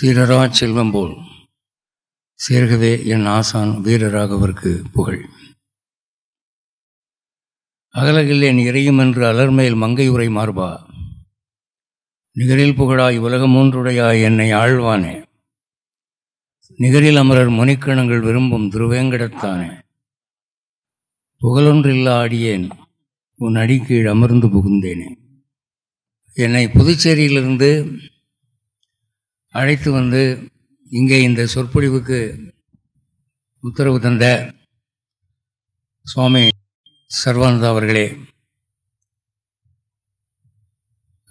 சீரரா செல்வம் போல் சேர்கவே என் ஆசான் வீரராகவர்க்கு புகழ். அகலகில் என் இறையும் என்று அலர்மேல் மங்கை உரை மார்பா. நிகரில் புகழாய் உலகம் மூன்றுடையாய் என்னை ஆழ்வானே. நிகரில் அமரர் முனிக்கணங்கள் விரும்பும் திருவேங்கடத்தானே. புகழொன்றில்லா அடியேன் உன் அடிக்கீழ் அமர்ந்து புகுந்தேனே. என்னை புதுச்சேரியிலிருந்து அழைத்து வந்து இங்கே இந்த சொற்பொழிவுக்கு உத்தரவு தந்த சுவாமி சர்வானந்தா அவர்களே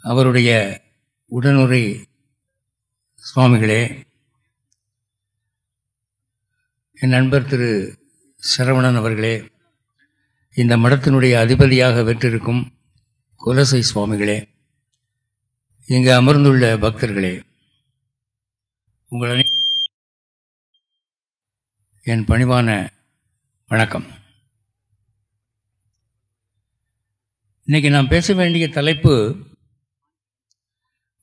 அவருடைய உடனுரை சுவாமிகளே என் நண்பர் திரு சரவணன் அவர்களே இந்த மடத்தினுடைய அதிபதியாக வெற்றிருக்கும் குலசை சுவாமிகளே இங்கு அமர்ந்துள்ள பக்தர்களே உங்கள் அனைவருக்கும் என் பணிவான வணக்கம். இன்னைக்கு நான் பேச வேண்டிய தலைப்பு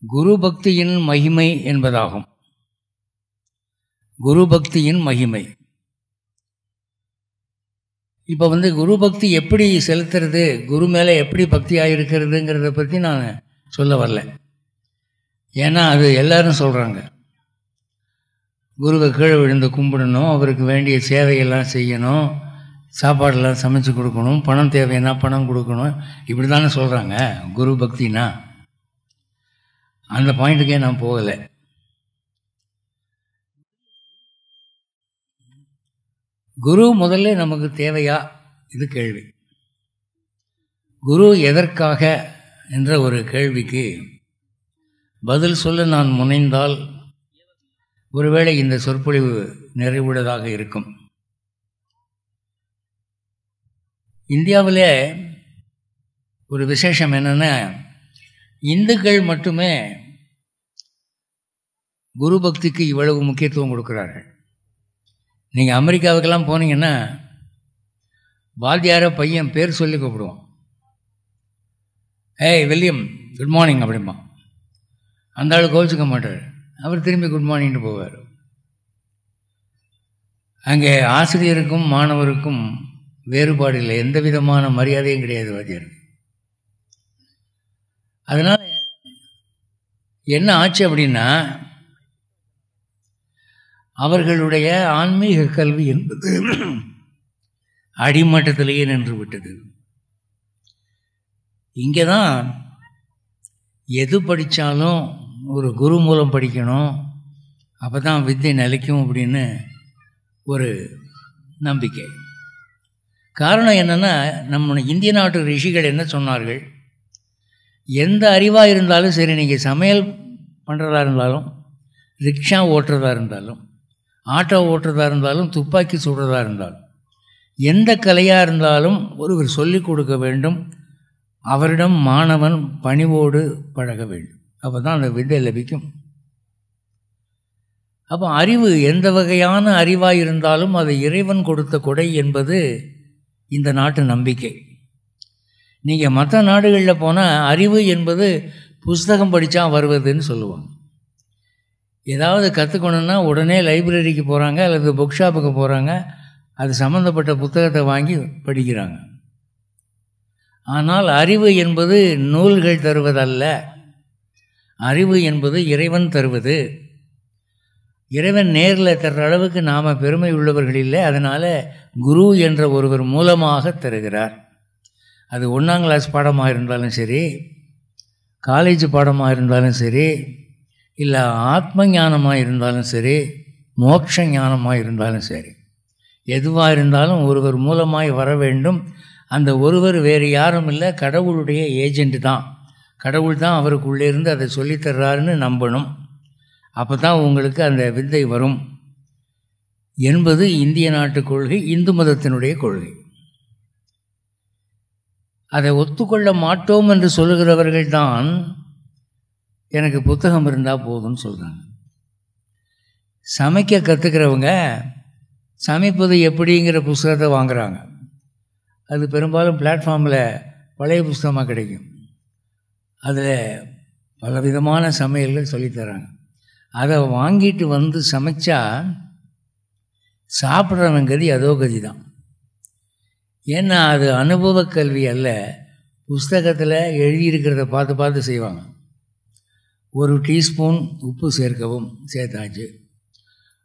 குரு பக்தியின் மகிமை என்பதாகும். குரு பக்தியின் மகிமை. இப்போ வந்து குரு பக்தி எப்படி செலுத்துறது குரு மேலே எப்படி பக்தியாக இருக்கிறதுங்கிறத பற்றி நான் சொல்ல வரல. ஏன்னா அது எல்லாரும் சொல்கிறாங்க குருவை கீழே விழுந்து கும்பிடணும் அவருக்கு வேண்டிய சேவையெல்லாம் செய்யணும் சாப்பாடெல்லாம் சமைச்சு கொடுக்கணும் பணம் தேவைன்னா பணம் கொடுக்கணும். இப்படி தானே சொல்கிறாங்க குரு பக்தினா. அந்த பாயிண்ட்டுக்கே நான் போகலை. குரு முதல்ல நமக்கு தேவையா? இது கேள்வி. குரு எதற்காக? என்ற ஒரு கேள்விக்கு பதில் சொல்ல நான் முனைந்தால் ஒருவேளை இந்த சொற்பொழிவு நிறைவுள்ளதாக இருக்கும். இந்தியாவில் ஒரு விசேஷம் என்னென்னா இந்துக்கள் மட்டுமே குரு பக்திக்கு இவ்வளவு முக்கியத்துவம் கொடுக்குறார்கள். நீங்கள் அமெரிக்காவுக்கெல்லாம் போனீங்கன்னா வாத்தியார பையன் பேர் சொல்லி கூப்பிடுவோம் ஏய் வில்லியம் குட் மார்னிங் அப்படிமா அந்த ஆள் கோவிச்சுக்க மாட்டார். அவர் திரும்பி குட் மார்னிங்னு போவார். அங்கே ஆசிரியருக்கும் மாணவருக்கும் வேறுபாடு இல்லை. எந்த விதமான மரியாதையும் கிடையாது வாத்தியாருக்கு அதனால் என்ன ஆச்சு அப்படின்னா அவர்களுடைய ஆன்மீக கல்வி என்பது அடிமட்டத்திலேயே நின்று விட்டது. இங்கே தான் எது படித்தாலும் ஒரு குரு மூலம் படிக்கணும். அப்போ தான் வித்தை நிலைக்கும் அப்படின்னு ஒரு நம்பிக்கை. காரணம் என்னென்னா நம்ம இந்திய நாட்டு ரிஷிகள் என்ன சொன்னார்கள்? எந்த அறிவாக இருந்தாலும் சரி நீங்கள் சமையல் பண்ணுறதா இருந்தாலும் ரிக்ஷா ஓட்டுறதா இருந்தாலும் ஆட்டோ ஓட்டுறதா இருந்தாலும் துப்பாக்கி சுடுறதா இருந்தாலும் எந்த கலையாக இருந்தாலும் ஒருவர் சொல்லிக் கொடுக்க வேண்டும். அவரிடம் மாணவன் பணிவோடு பழக வேண்டும். அப்போ தான் அந்த விடை லபிக்கும். அப்போ அறிவு எந்த வகையான அறிவாக இருந்தாலும் அது இறைவன் கொடுத்த கொடை என்பது இந்த நாட்டு நம்பிக்கை. நீங்கள் மற்ற நாடுகளில் போனால் அறிவு என்பது புஸ்தகம் படித்தா வருவதுன்னு சொல்லுவாங்க. ஏதாவது கற்றுக்கணுன்னா உடனே லைப்ரரிக்கு போகிறாங்க அல்லது புக் ஷாப்புக்கு போகிறாங்க அது சம்மந்தப்பட்ட புத்தகத்தை வாங்கி படிக்கிறாங்க. ஆனால் அறிவு என்பது நூல்கள் தருவதல்ல. அறிவு என்பது இறைவன் தருவது. இறைவன் நேரில் தர்ற அளவுக்கு நாம் பெருமை உள்ளவர்கள் இல்லை அதனால் குரு என்ற ஒருவர் மூலமாக தருகிறார். அது ஒன்றாம் கிளாஸ் பாடமாக இருந்தாலும் சரி காலேஜ் பாடமாக இருந்தாலும் சரி இல்லை ஆத்ம ஞானமாக இருந்தாலும் சரி மோட்ச ஞானமாக இருந்தாலும் சரி. எதுவாக இருந்தாலும் ஒருவர் மூலமாய் வர வேண்டும். அந்த ஒருவர் வேறு யாரும் இல்லை கடவுளுடைய ஏஜெண்ட்டு தான். கடவுள் தான் அவருக்குள்ளே இருந்து அதை சொல்லித்தர்றாருன்னு நம்பணும். அப்போ தான் உங்களுக்கு அந்த வித்தை வரும். என்பது இந்திய நாட்டு கொள்கை இந்து மதத்தினுடைய கொள்கை. அதை ஒத்துக்கொள்ள மாட்டோம் என்று சொல்லுகிறவர்கள் தான் எனக்கு புத்தகம் இருந்தால் போதும்னு சொல்கிறாங்க சமைக்க கற்றுக்கிறவங்க சமைப்பது எப்படிங்கிற புஸ்தகத்தை வாங்குகிறாங்க அது பெரும்பாலும் பிளாட்ஃபார்மில் பழைய புஸ்தகமாக கிடைக்கும். அதில் பலவிதமான சமையல்கள் சொல்லித்தராங்க. அதை வாங்கிட்டு வந்து சமைச்சா சாப்பிட்றவன் கதி அதோ கதி தான் ஏன்னா அது அனுபவ கல்வி அல்ல. புஸ்தகத்தில் எழுதியிருக்கிறத பார்த்து பார்த்து செய்வாங்க. ஒரு டீஸ்பூன் உப்பு சேர்க்கவும் சேர்த்தாச்சு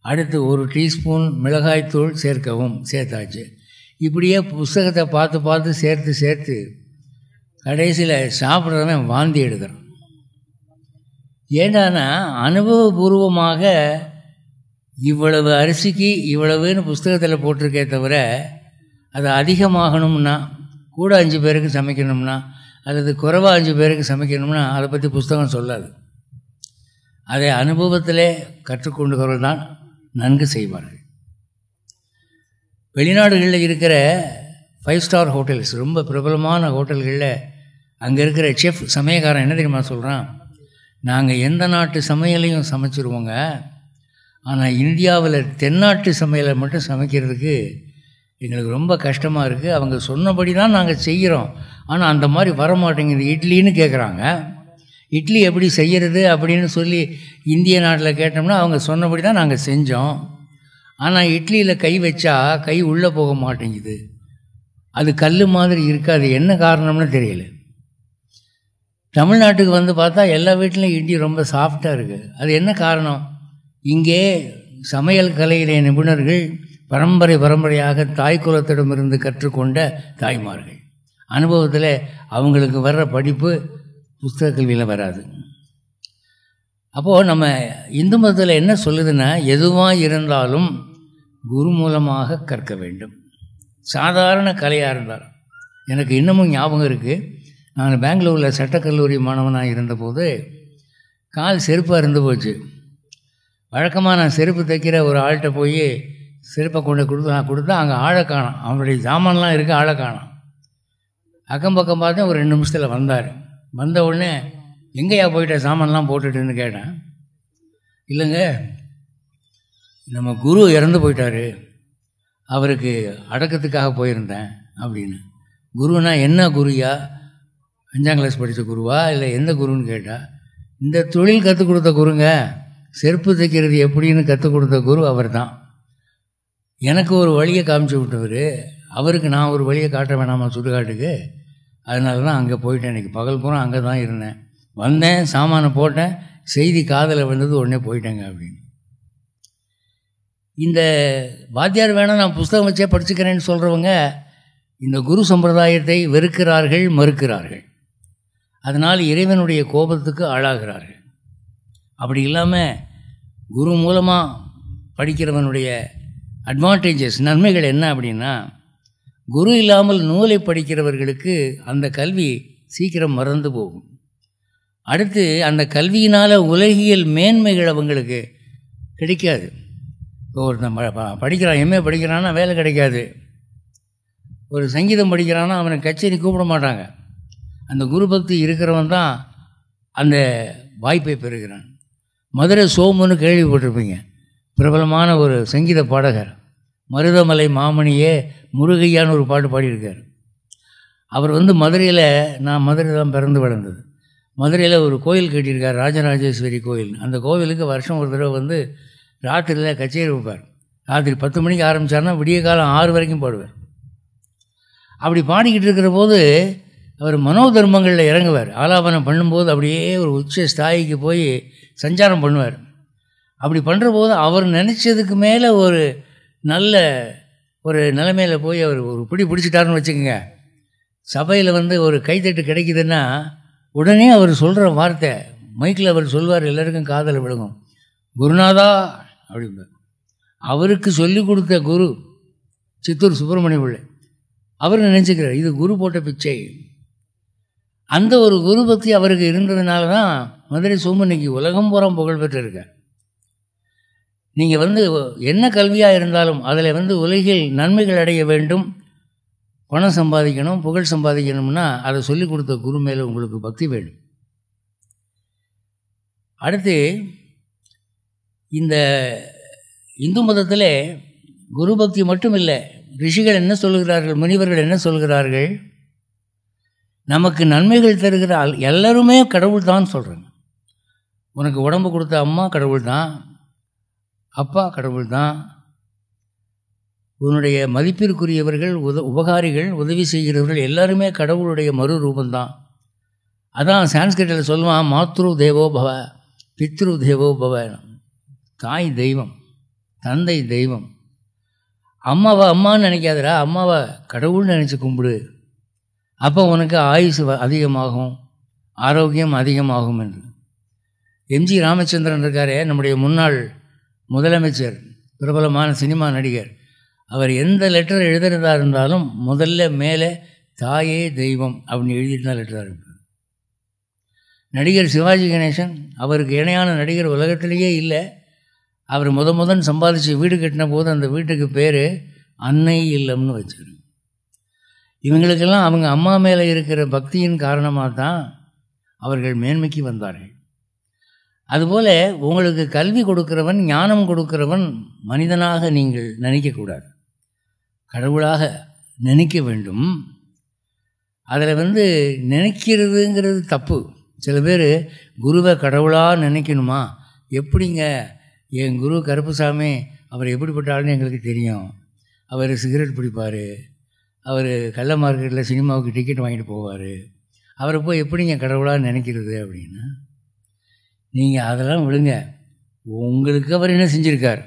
அடுத்து ஒரு டீஸ்பூன் மிளகாய்த்தூள் சேர்க்கவும் சேர்த்தாச்சு இப்படியே புஸ்தகத்தை பார்த்து பார்த்து சேர்த்து சேர்த்து கடைசியில் சாப்பிட்றவன் வாந்தி எடுக்கிறான். ஏண்டானா அனுபவபூர்வமாக இவ்வளவு அரிசிக்கு இவ்வளவுன்னு புஸ்தகத்தில் போட்டிருக்கே தவிர அது அதிகமாகணும்னா கூட அஞ்சு பேருக்கு சமைக்கணும்னா அல்லது குறைவாக அஞ்சு பேருக்கு சமைக்கணும்னா அதை பற்றி புஸ்தகம் சொல்லாது. அதை அனுபவத்திலே கற்றுக்கொண்டுகிறவர்கள் தான் நன்கு செய்வார்கள். வெளிநாடுகளில் இருக்கிற ஃபைவ் ஸ்டார் ஹோட்டல்ஸ் ரொம்ப பிரபலமான ஹோட்டல்களில் அங்கே இருக்கிற செஃப் சமயக்காரன் என்ன தெரியுமா சொல்கிறான் நாங்கள் எந்த நாட்டு சமையலையும் சமைச்சிருவோங்க. ஆனால் இந்தியாவில் தென்னாட்டு சமையலை மட்டும் சமைக்கிறதுக்கு எங்களுக்கு ரொம்ப கஷ்டமாக இருக்குது அவங்க சொன்னபடி தான் நாங்கள் செய்கிறோம் ஆனால் அந்த மாதிரி வர மாட்டேங்குது இட்லின்னு கேட்குறாங்க இட்லி எப்படி செய்கிறது அப்படின்னு சொல்லி இந்திய நாட்டில் கேட்டோம்னா அவங்க சொன்னபடி தான் நாங்கள் செஞ்சோம். ஆனால் இட்லியில் கை வச்சா கை உள்ளே போக மாட்டேங்குது. அது கல் மாதிரி இருக்காது. என்ன காரணம்னு தெரியல. தமிழ்நாட்டுக்கு வந்து பார்த்தா எல்லா வீட்லேயும் இட்லி ரொம்ப சாஃப்டாக இருக்குது அது என்ன காரணம்? இங்கே சமையல் கலையிலே நிபுணர்கள் பரம்பரை பரம்பரையாக தாய் குலத்திடமிருந்து கற்றுக்கொண்ட தாய்மார்கள். அனுபவத்தில் அவங்களுக்கு வர்ற படிப்பு புஸ்தக கல்வியில் வராது. அப்போது நம்ம இந்து மதத்தில் என்ன சொல்லுதுன்னா எதுவாக இருந்தாலும் குரு மூலமாக கற்க வேண்டும். சாதாரண கலையாக இருந்தாலும். எனக்கு இன்னமும் ஞாபகம் இருக்குது நான் பெங்களூரில் சட்டக்கல்லூரி மாணவனாக இருந்தபோது கால் செருப்பாக இருந்து போச்சு. வழக்கமாக நான் செருப்பு தைக்கிற ஒரு ஆள்கிட்ட போய் செருப்பை கொண்டு கொடுத்து நான் கொடுத்தா அங்கே ஆழை காணோம். அவனுடைய சாமான்லாம் இருக்குது ஆழை காணும். அக்கம் பக்கம் பார்த்தேன் ஒரு ரெண்டு நிமிஷத்தில் வந்தார். வந்த உடனே எங்கேயா போயிட்ட சாமான்லாம் போட்டுட்டுன்னு? கேட்டேன். இல்லைங்க நம்ம குரு இறந்து போயிட்டாரு. அவருக்கு அடக்கத்துக்காக போயிருந்தேன் அப்படின்னு. குருனா என்ன குருயா? அஞ்சாம் கிளாஸ் படித்த குருவா இல்லை எந்த குருன்னு கேட்டால் இந்த தொழில் கற்றுக் கொடுத்த குருங்க செருப்பு தைக்கிறது எப்படின்னு கற்றுக் கொடுத்த குரு அவர் தான் எனக்கு ஒரு வழியை காமிச்சு விட்டவர் அவருக்கு நான் ஒரு வழியை காட்ட வேணாமா சுடுகாட்டுக்கு? அதனால தான் அங்கே போயிட்டேன். இன்றைக்கி பகல் பூரா அங்கே தான் இருந்தேன். வந்தேன் சாமானை போட்டேன் செய்தி காதில் வந்தது உடனே போயிட்டேங்க அப்படின்னு. இந்த வாத்தியார் வேணால் நான் புஸ்தகம் வச்சே படிச்சுக்கிறேன்னு சொல்கிறவங்க இந்த குரு சம்பிரதாயத்தை வெறுக்கிறார்கள் மறுக்கிறார்கள். அதனால் இறைவனுடைய கோபத்துக்கு ஆளாகிறார்கள். அப்படி இல்லாமல் குரு மூலமாக படிக்கிறவனுடைய அட்வான்டேஜஸ் நன்மைகள் என்ன அப்படின்னா குரு இல்லாமல் நூலை படிக்கிறவர்களுக்கு அந்த கல்வி சீக்கிரம் மறந்து போகும். அடுத்து அந்த கல்வியினால் உலகியல் மேன்மைகள் அவங்களுக்கு கிடைக்காது. ஒருத்தன் படிக்கிறான் எம்ஏ படிக்கிறான்னா வேலை கிடைக்காது. ஒரு சங்கீதம் படிக்கிறான்னா அவனை கச்சேரி கூப்பிட மாட்டாங்க. அந்த குரு பக்தி இருக்கிறவன் தான் அந்த வாய்ப்பை பெறுகிறான். மதுரை சோமுன்னு கேள்விப்பட்டிருப்பீங்க. பிரபலமான ஒரு சங்கீத பாடகர். மருதமலை மாமணியே முருகையான்னு ஒரு பாட்டு பாடியிருக்கார். அவர் வந்து மதுரையில் நான் மதுரை தான் பிறந்து வளர்ந்தது. மதுரையில் ஒரு கோயில் கட்டியிருக்கார் ராஜராஜேஸ்வரி கோயில். அந்த கோவிலுக்கு வருஷம் ஒரு தடவை வந்து ராத்திரியில் கச்சேரி வைப்பார். ராத்திரி பத்து மணிக்கு ஆரம்பித்தார்னா விடிய காலம் ஆறு வரைக்கும் பாடுவார். அப்படி பாடிக்கிட்டு இருக்கிற போது அவர் மனோதர்மங்களில் இறங்குவார். ஆலாபனம் பண்ணும்போது அப்படியே ஒரு உச்ச ஸ்தாயிக்கு போய் சஞ்சாரம் பண்ணுவார். அப்படி பண்ணுற போது அவர் நினச்சதுக்கு மேலே ஒரு நல்ல ஒரு நிலைமையில் போய் அவர் ஒரு பிடி பிடிச்சிட்டாருன்னு வச்சுக்கோங்க. சபையில் வந்து ஒரு கைத்தட்டு கிடைக்குதுன்னா உடனே அவர் சொல்கிற வார்த்தை மைக்கில் அவர் சொல்வார் எல்லாருக்கும் காதல் விழுங்கும் குருநாதா அப்படிம்பார். அவருக்கு சொல்லி கொடுத்த குரு சித்தூர் சுப்பிரமணிய பிள்ளை. அவர் நினச்சிக்கிறார் இது குரு போட்ட பிச்சை. அந்த ஒரு குரு பக்தி அவருக்கு இருந்ததுனால தான் மதுரை சோமனிக்கு உலகம் பூரா புகழ் பெற்றிருக்கார் நீங்கள் வந்து என்ன கல்வியாக இருந்தாலும் அதில் வந்து உலகில் நன்மைகள் அடைய வேண்டும் பணம் சம்பாதிக்கணும் புகழ் சம்பாதிக்கணும்னா அதை சொல்லிக் கொடுத்த குரு மேலே உங்களுக்கு பக்தி வேண்டும் அடுத்து இந்த இந்து மதத்தில் குரு பக்தி மட்டும் இல்லை ரிஷிகள் என்ன சொல்கிறார்கள் முனிவர்கள் என்ன சொல்கிறார்கள்? நமக்கு நன்மைகள் தருகிற எல்லோருமே எல்லாருமே கடவுள் தான் சொல்கிறாங்க உனக்கு உடம்பு கொடுத்த அம்மா கடவுள் தான் அப்பா கடவுள் தான் உன்னுடைய மதிப்பிற்குரியவர்கள் உத உபகாரிகள் உதவி செய்கிறவர்கள் எல்லாருமே கடவுளுடைய மறு ரூபந்தான் அதான் சான்ஸ்கிரிட்டில் சொல்லுவான் மாத்ரு தேவோ பவ பித்ரு தேவோ பவ தாய் தெய்வம் தந்தை தெய்வம். அம்மாவை அம்மான்னு நினைக்காதடா அம்மாவை கடவுள்னு நினச்சி கும்பிடு. அப்போ உனக்கு ஆயுசு வ- அதிகமாகும் ஆரோக்கியம் அதிகமாகும் என்று. எம்ஜி ராமச்சந்திரன் இருக்காரே நம்முடைய முன்னாள் முதலமைச்சர் பிரபலமான சினிமா நடிகர். அவர் எந்த லெட்டர் எழுதுறதா இருந்தாலும் முதல்ல மேலே தாயே தெய்வம் அப்படின்னு எழுதிட்டு தான் லெட்டராக இருப்பார் நடிகர் சிவாஜி கணேசன் அவருக்கு இணையான நடிகர் உலகத்திலேயே இல்லை. அவர் முத முதன் சம்பாதிச்சு வீடு கட்டின போது அந்த வீட்டுக்கு பேர் அன்னை இல்லம்னு வச்சார் இவங்களுக்கெல்லாம் அவங்க அம்மா மேலே இருக்கிற பக்தியின் காரணமாக தான் அவர்கள் மேன்மைக்கு வந்தார்கள். அதுபோல் உங்களுக்கு கல்வி கொடுக்கிறவன் ஞானம் கொடுக்கிறவன் மனிதனாக நீங்கள் நினைக்கக்கூடாது. கடவுளாக நினைக்க வேண்டும். அதில் வந்து நினைக்கிறதுங்கிறது தப்பு. சில பேர் குருவை கடவுளாக நினைக்கணுமா? எப்படிங்க என் குரு கருப்புசாமி அவர் எப்படிப்பட்ட ஆளுன்னு எங்களுக்கு தெரியும். அவர் சிகரெட் பிடிப்பார். அவர் கள்ள மார்க்கெட்டில் சினிமாவுக்கு டிக்கெட் வாங்கிட்டு போவார். அவரை போய் எப்படிங்க கடவுளாக நினைக்கிறது அப்படின்னா நீங்கள் அதெல்லாம் விடுங்க. உங்களுக்கு அவர் என்ன செஞ்சுருக்கார்?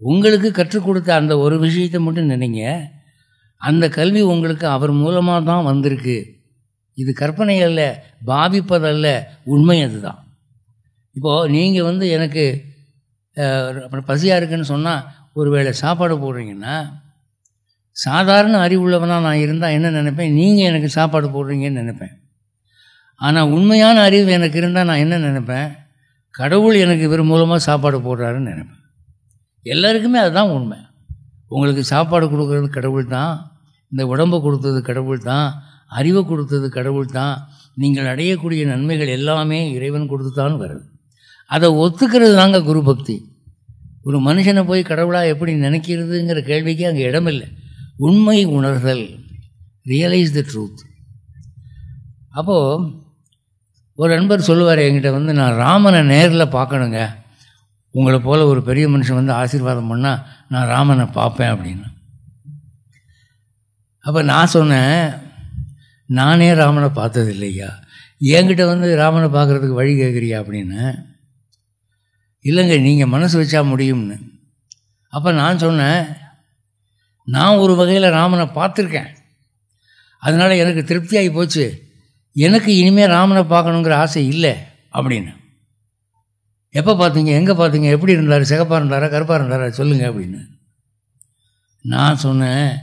உங்களுக்கு கற்றுக் கொடுத்த அந்த ஒரு விஷயத்தை மட்டும் நினைங்க. அந்த கல்வி உங்களுக்கு அவர் மூலமாக தான் வந்திருக்கு. இது கற்பனை அல்ல பாவிப்பதல்ல உண்மை அதுதான். இப்போது நீங்கள் வந்து எனக்கு பசியாக இருக்குன்னு சொன்னால் ஒரு வேளை சாப்பாடு போடுறீங்கன்னா சாதாரண அறிவுள்ளவனாக நான் இருந்தால் என்ன நினைப்பேன்? நீங்கள் எனக்கு சாப்பாடு போடுறீங்கன்னு நினைப்பேன். ஆனால் உண்மையான அறிவு எனக்கு இருந்தால் நான் என்ன நினைப்பேன்? கடவுள் எனக்கு இவர் மூலமாக சாப்பாடு போடுறாருன்னு நினைப்பேன். எல்லாருக்குமே அதுதான் உண்மை. உங்களுக்கு சாப்பாடு கொடுக்குறது கடவுள் தான் இந்த உடம்பை கொடுத்தது கடவுள் தான் அறிவை கொடுத்தது கடவுள் தான் நீங்கள் அடையக்கூடிய நன்மைகள் எல்லாமே இறைவன் கொடுத்து தான் வருது. அதை ஒத்துக்கிறது தாங்க குரு பக்தி. ஒரு மனுஷனை போய் கடவுளாக எப்படி நினைக்கிறதுங்கிற கேள்விக்கு அங்கே இடமில்லை. உண்மை உணர்தல். ரியலைஸ் த ட்ரூத் அப்போது ஒரு நண்பர் சொல்லுவார் என்கிட்ட வந்து நான் ராமனை நேரில் பார்க்கணுங்க. உங்களை போல் ஒரு பெரிய மனுஷன் வந்து ஆசீர்வாதம் பண்ணால் நான் ராமனை பார்ப்பேன் அப்படின்னு. அப்போ நான் சொன்னேன் நானே ராமனை பார்த்தது இல்லையா என்கிட்ட வந்து ராமனை பார்க்குறதுக்கு வழி கேட்குறியா அப்படின்னு. இல்லைங்க நீங்கள் மனசு வச்சா முடியும்னு. அப்போ நான் சொன்னேன் நான் ஒரு வகையில் ராமனை பார்த்துருக்கேன். அதனால் எனக்கு திருப்தியாகி போச்சு. எனக்கு இனிமேல் ராமனை பார்க்கணுங்கிற ஆசை இல்லை அப்படின்னு. எப்போ பார்த்தீங்க? எங்கே பார்த்தீங்க? எப்படி இருந்தார்? சிகப்பாக இருந்தாரா? கருப்பாக இருந்தாரா? சொல்லுங்கள் அப்படின்னு. நான் சொன்னேன்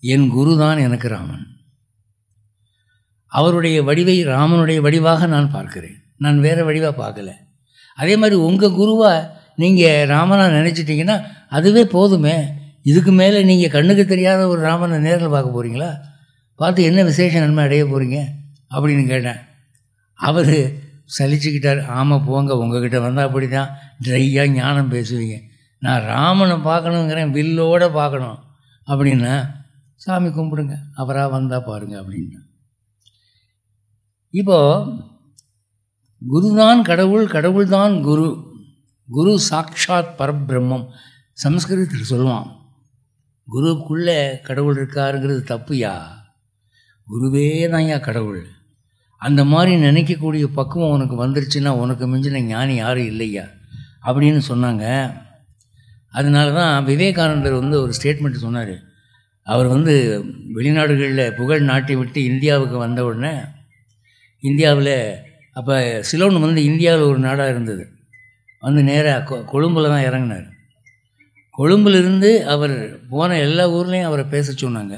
என் குரு தான் எனக்கு ராமன். அவருடைய வடிவை ராமனுடைய வடிவாக நான் பார்க்கிறேன். நான் வேறு வடிவாக பார்க்கல. அதே மாதிரி உங்கள் குருவாக நீங்கள் ராமனாக நினச்சிட்டிங்கன்னா அதுவே போதுமே. இதுக்கு மேலே நீங்கள் கண்ணுக்கு தெரியாத ஒரு ராமனை நேரில் பார்க்க போகிறீங்களா பார்த்து என்ன விசேஷ நன்மை அடைய போகிறீங்க அப்படின்னு கேட்டேன். அவர் சலிச்சுக்கிட்டார். ஆமாம் போங்க. உங்ககிட்ட வந்தால் அப்படி தான் ட்ரையாக ஞானம் பேசுவீங்க. நான் ராமனை பார்க்கணுங்கிறேன். வில்லோடு பார்க்கணும். அப்படின்னா சாமி கும்பிடுங்க. அவராக வந்தால் பாருங்க அப்படின்னு. இப்போது குருதான் கடவுள் கடவுள்தான் குரு. குரு சாட்சாத் பரபிரம்மம். சம்ஸ்கிருதத்தில் சொல்லுவான் குருவுக்குள்ளே கடவுள் இருக்காருங்கிறது தப்புயா குருவே தான்யா கடவுள். அந்த மாதிரி நினைக்கக்கூடிய பக்குவம் உனக்கு வந்துருச்சுன்னா உனக்கு மிஞ்சின ஞானி யாரும் இல்லையா அப்படின்னு சொன்னாங்க. அதனால தான் விவேகானந்தர் வந்து ஒரு ஸ்டேட்மெண்ட் சொன்னார். அவர் வந்து வெளிநாடுகளில் புகழ் நாட்டை விட்டு இந்தியாவுக்கு வந்த உடனே இந்தியாவில் அப்போ சிலோன் வந்து இந்தியாவில் ஒரு நாடாக இருந்தது. வந்து நேராக கொ கொழும்பில் தான் இறங்கினார். கொழும்பிலிருந்து அவர் போன எல்லா ஊர்லேயும் அவரை பேச சொன்னாங்க.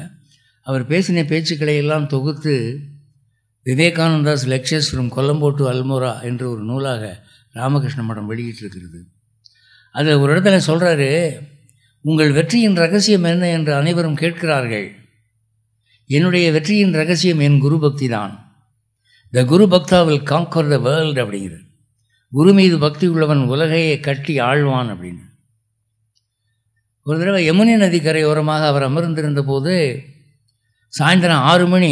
அவர் பேசின பேச்சுக்களை எல்லாம் தொகுத்து Vivekananda's lectures from Colombo to Almora என்று ஒரு நூலாக ராமகிருஷ்ண மடம் வெளியிட்டிருக்கிறது. அதில் ஒரு இடத்துல சொல்கிறாரு உங்கள் வெற்றியின் ரகசியம் என்ன என்று அனைவரும் கேட்கிறார்கள். என்னுடைய வெற்றியின் ரகசியம் என் குரு பக்தி தான். த குரு பக்தா வில் காங்கர் த வேர்ல்டு அப்படிங்கிறது குரு மீது பக்தி உள்ளவன் உலகையே கட்டி ஆழ்வான் அப்படின்னு. ஒரு தடவை யமுனை நதி ஓரமாக அவர் அமர்ந்திருந்த போது சாயந்தரம் ஆறு மணி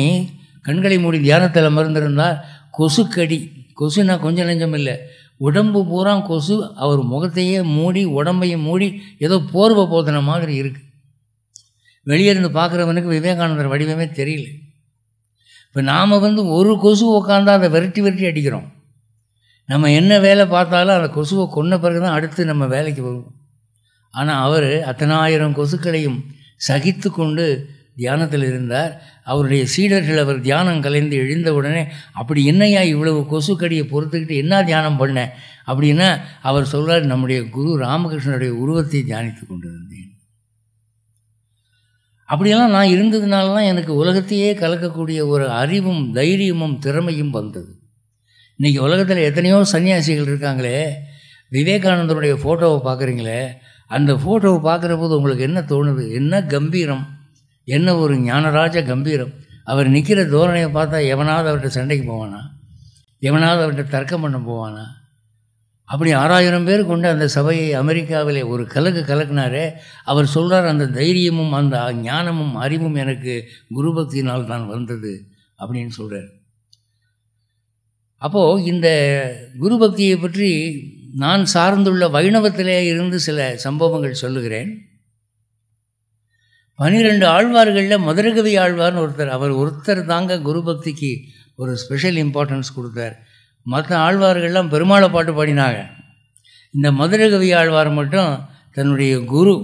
கண்களை மூடி தியானத்தில் அமர்ந்திருந்தால் கொசுக்கடி. கொசுனா கொஞ்சம் நெஞ்சம் இல்லை. உடம்பு பூரா கொசு. அவர் முகத்தையே மூடி உடம்பையும் மூடி ஏதோ போர்வை போத்தின மாதிரி இருக்குது வெளியே இருந்து பார்க்குறவனுக்கு விவேகானந்தர் வடிவமே தெரியல. இப்போ நாம் வந்து ஒரு கொசு உட்காந்தா அதை விரட்டி விரட்டி அடிக்கிறோம். நம்ம என்ன வேலை பார்த்தாலும் அந்த கொசுவை கொன்ன பிறகு தான் அடுத்து நம்ம வேலைக்கு வருவோம். ஆனால் அவர் அத்தனாயிரம் கொசுக்களையும் சகித்து கொண்டு தியானத்தில் இருந்தார். அவருடைய சீடர்கள் அவர் தியானம் கலைந்து எழுந்த உடனே அப்படி என்னையா இவ்வளவு கொசுக்கடியை பொறுத்துக்கிட்டு என்ன தியானம் பண்ண? அப்படின்னா அவர் சொல்கிறார் நம்முடைய குரு ராமகிருஷ்ணனுடைய உருவத்தை தியானித்து கொண்டு இருந்தேன் அப்படியெல்லாம் நான் இருந்ததுனால தான் எனக்கு உலகத்தையே கலக்கக்கூடிய ஒரு அறிவும் தைரியமும் திறமையும் வந்தது. இன்றைக்கி உலகத்தில் எத்தனையோ சன்னியாசிகள் இருக்காங்களே விவேகானந்தருடைய ஃபோட்டோவை பார்க்குறீங்களே அந்த ஃபோட்டோவை பார்க்குற போது உங்களுக்கு என்ன தோணுது? என்ன கம்பீரம்? என்ன ஒரு ஞானராஜ கம்பீரம்? அவர் நிற்கிற தோரணையை பார்த்தா எவனாவது அவர்கிட்ட சண்டைக்கு போவானா? எவனாவது அவர்கிட்ட தர்க்கம் பண்ண போவானா? அப்படி ஆறாயிரம் பேர் கொண்டு அந்த சபையை அமெரிக்காவிலே ஒரு கலக்கு கலக்குனாரே அவர் சொல்கிறார் அந்த தைரியமும் அந்த ஞானமும் அறிவும் எனக்கு குருபக்தினால் தான் வந்தது அப்படின்னு சொல்கிறார் அப்போது இந்த குரு பக்தியை பற்றி நான் சார்ந்துள்ள வைணவத்திலே இருந்து சில சம்பவங்கள் சொல்லுகிறேன். பனிரெண்டு ஆழ்வார்களில் மதுரகவி ஆழ்வார்னு ஒருத்தர் அவர் ஒருத்தர் தாங்க குரு பக்திக்கு ஒரு ஸ்பெஷல் இம்பார்ட்டன்ஸ் கொடுத்தார். மற்ற ஆழ்வார்கள்லாம் பெருமாளை பாட்டு பாடினாங்க. இந்த மதுரகவி ஆழ்வார் மட்டும் தன்னுடைய குரு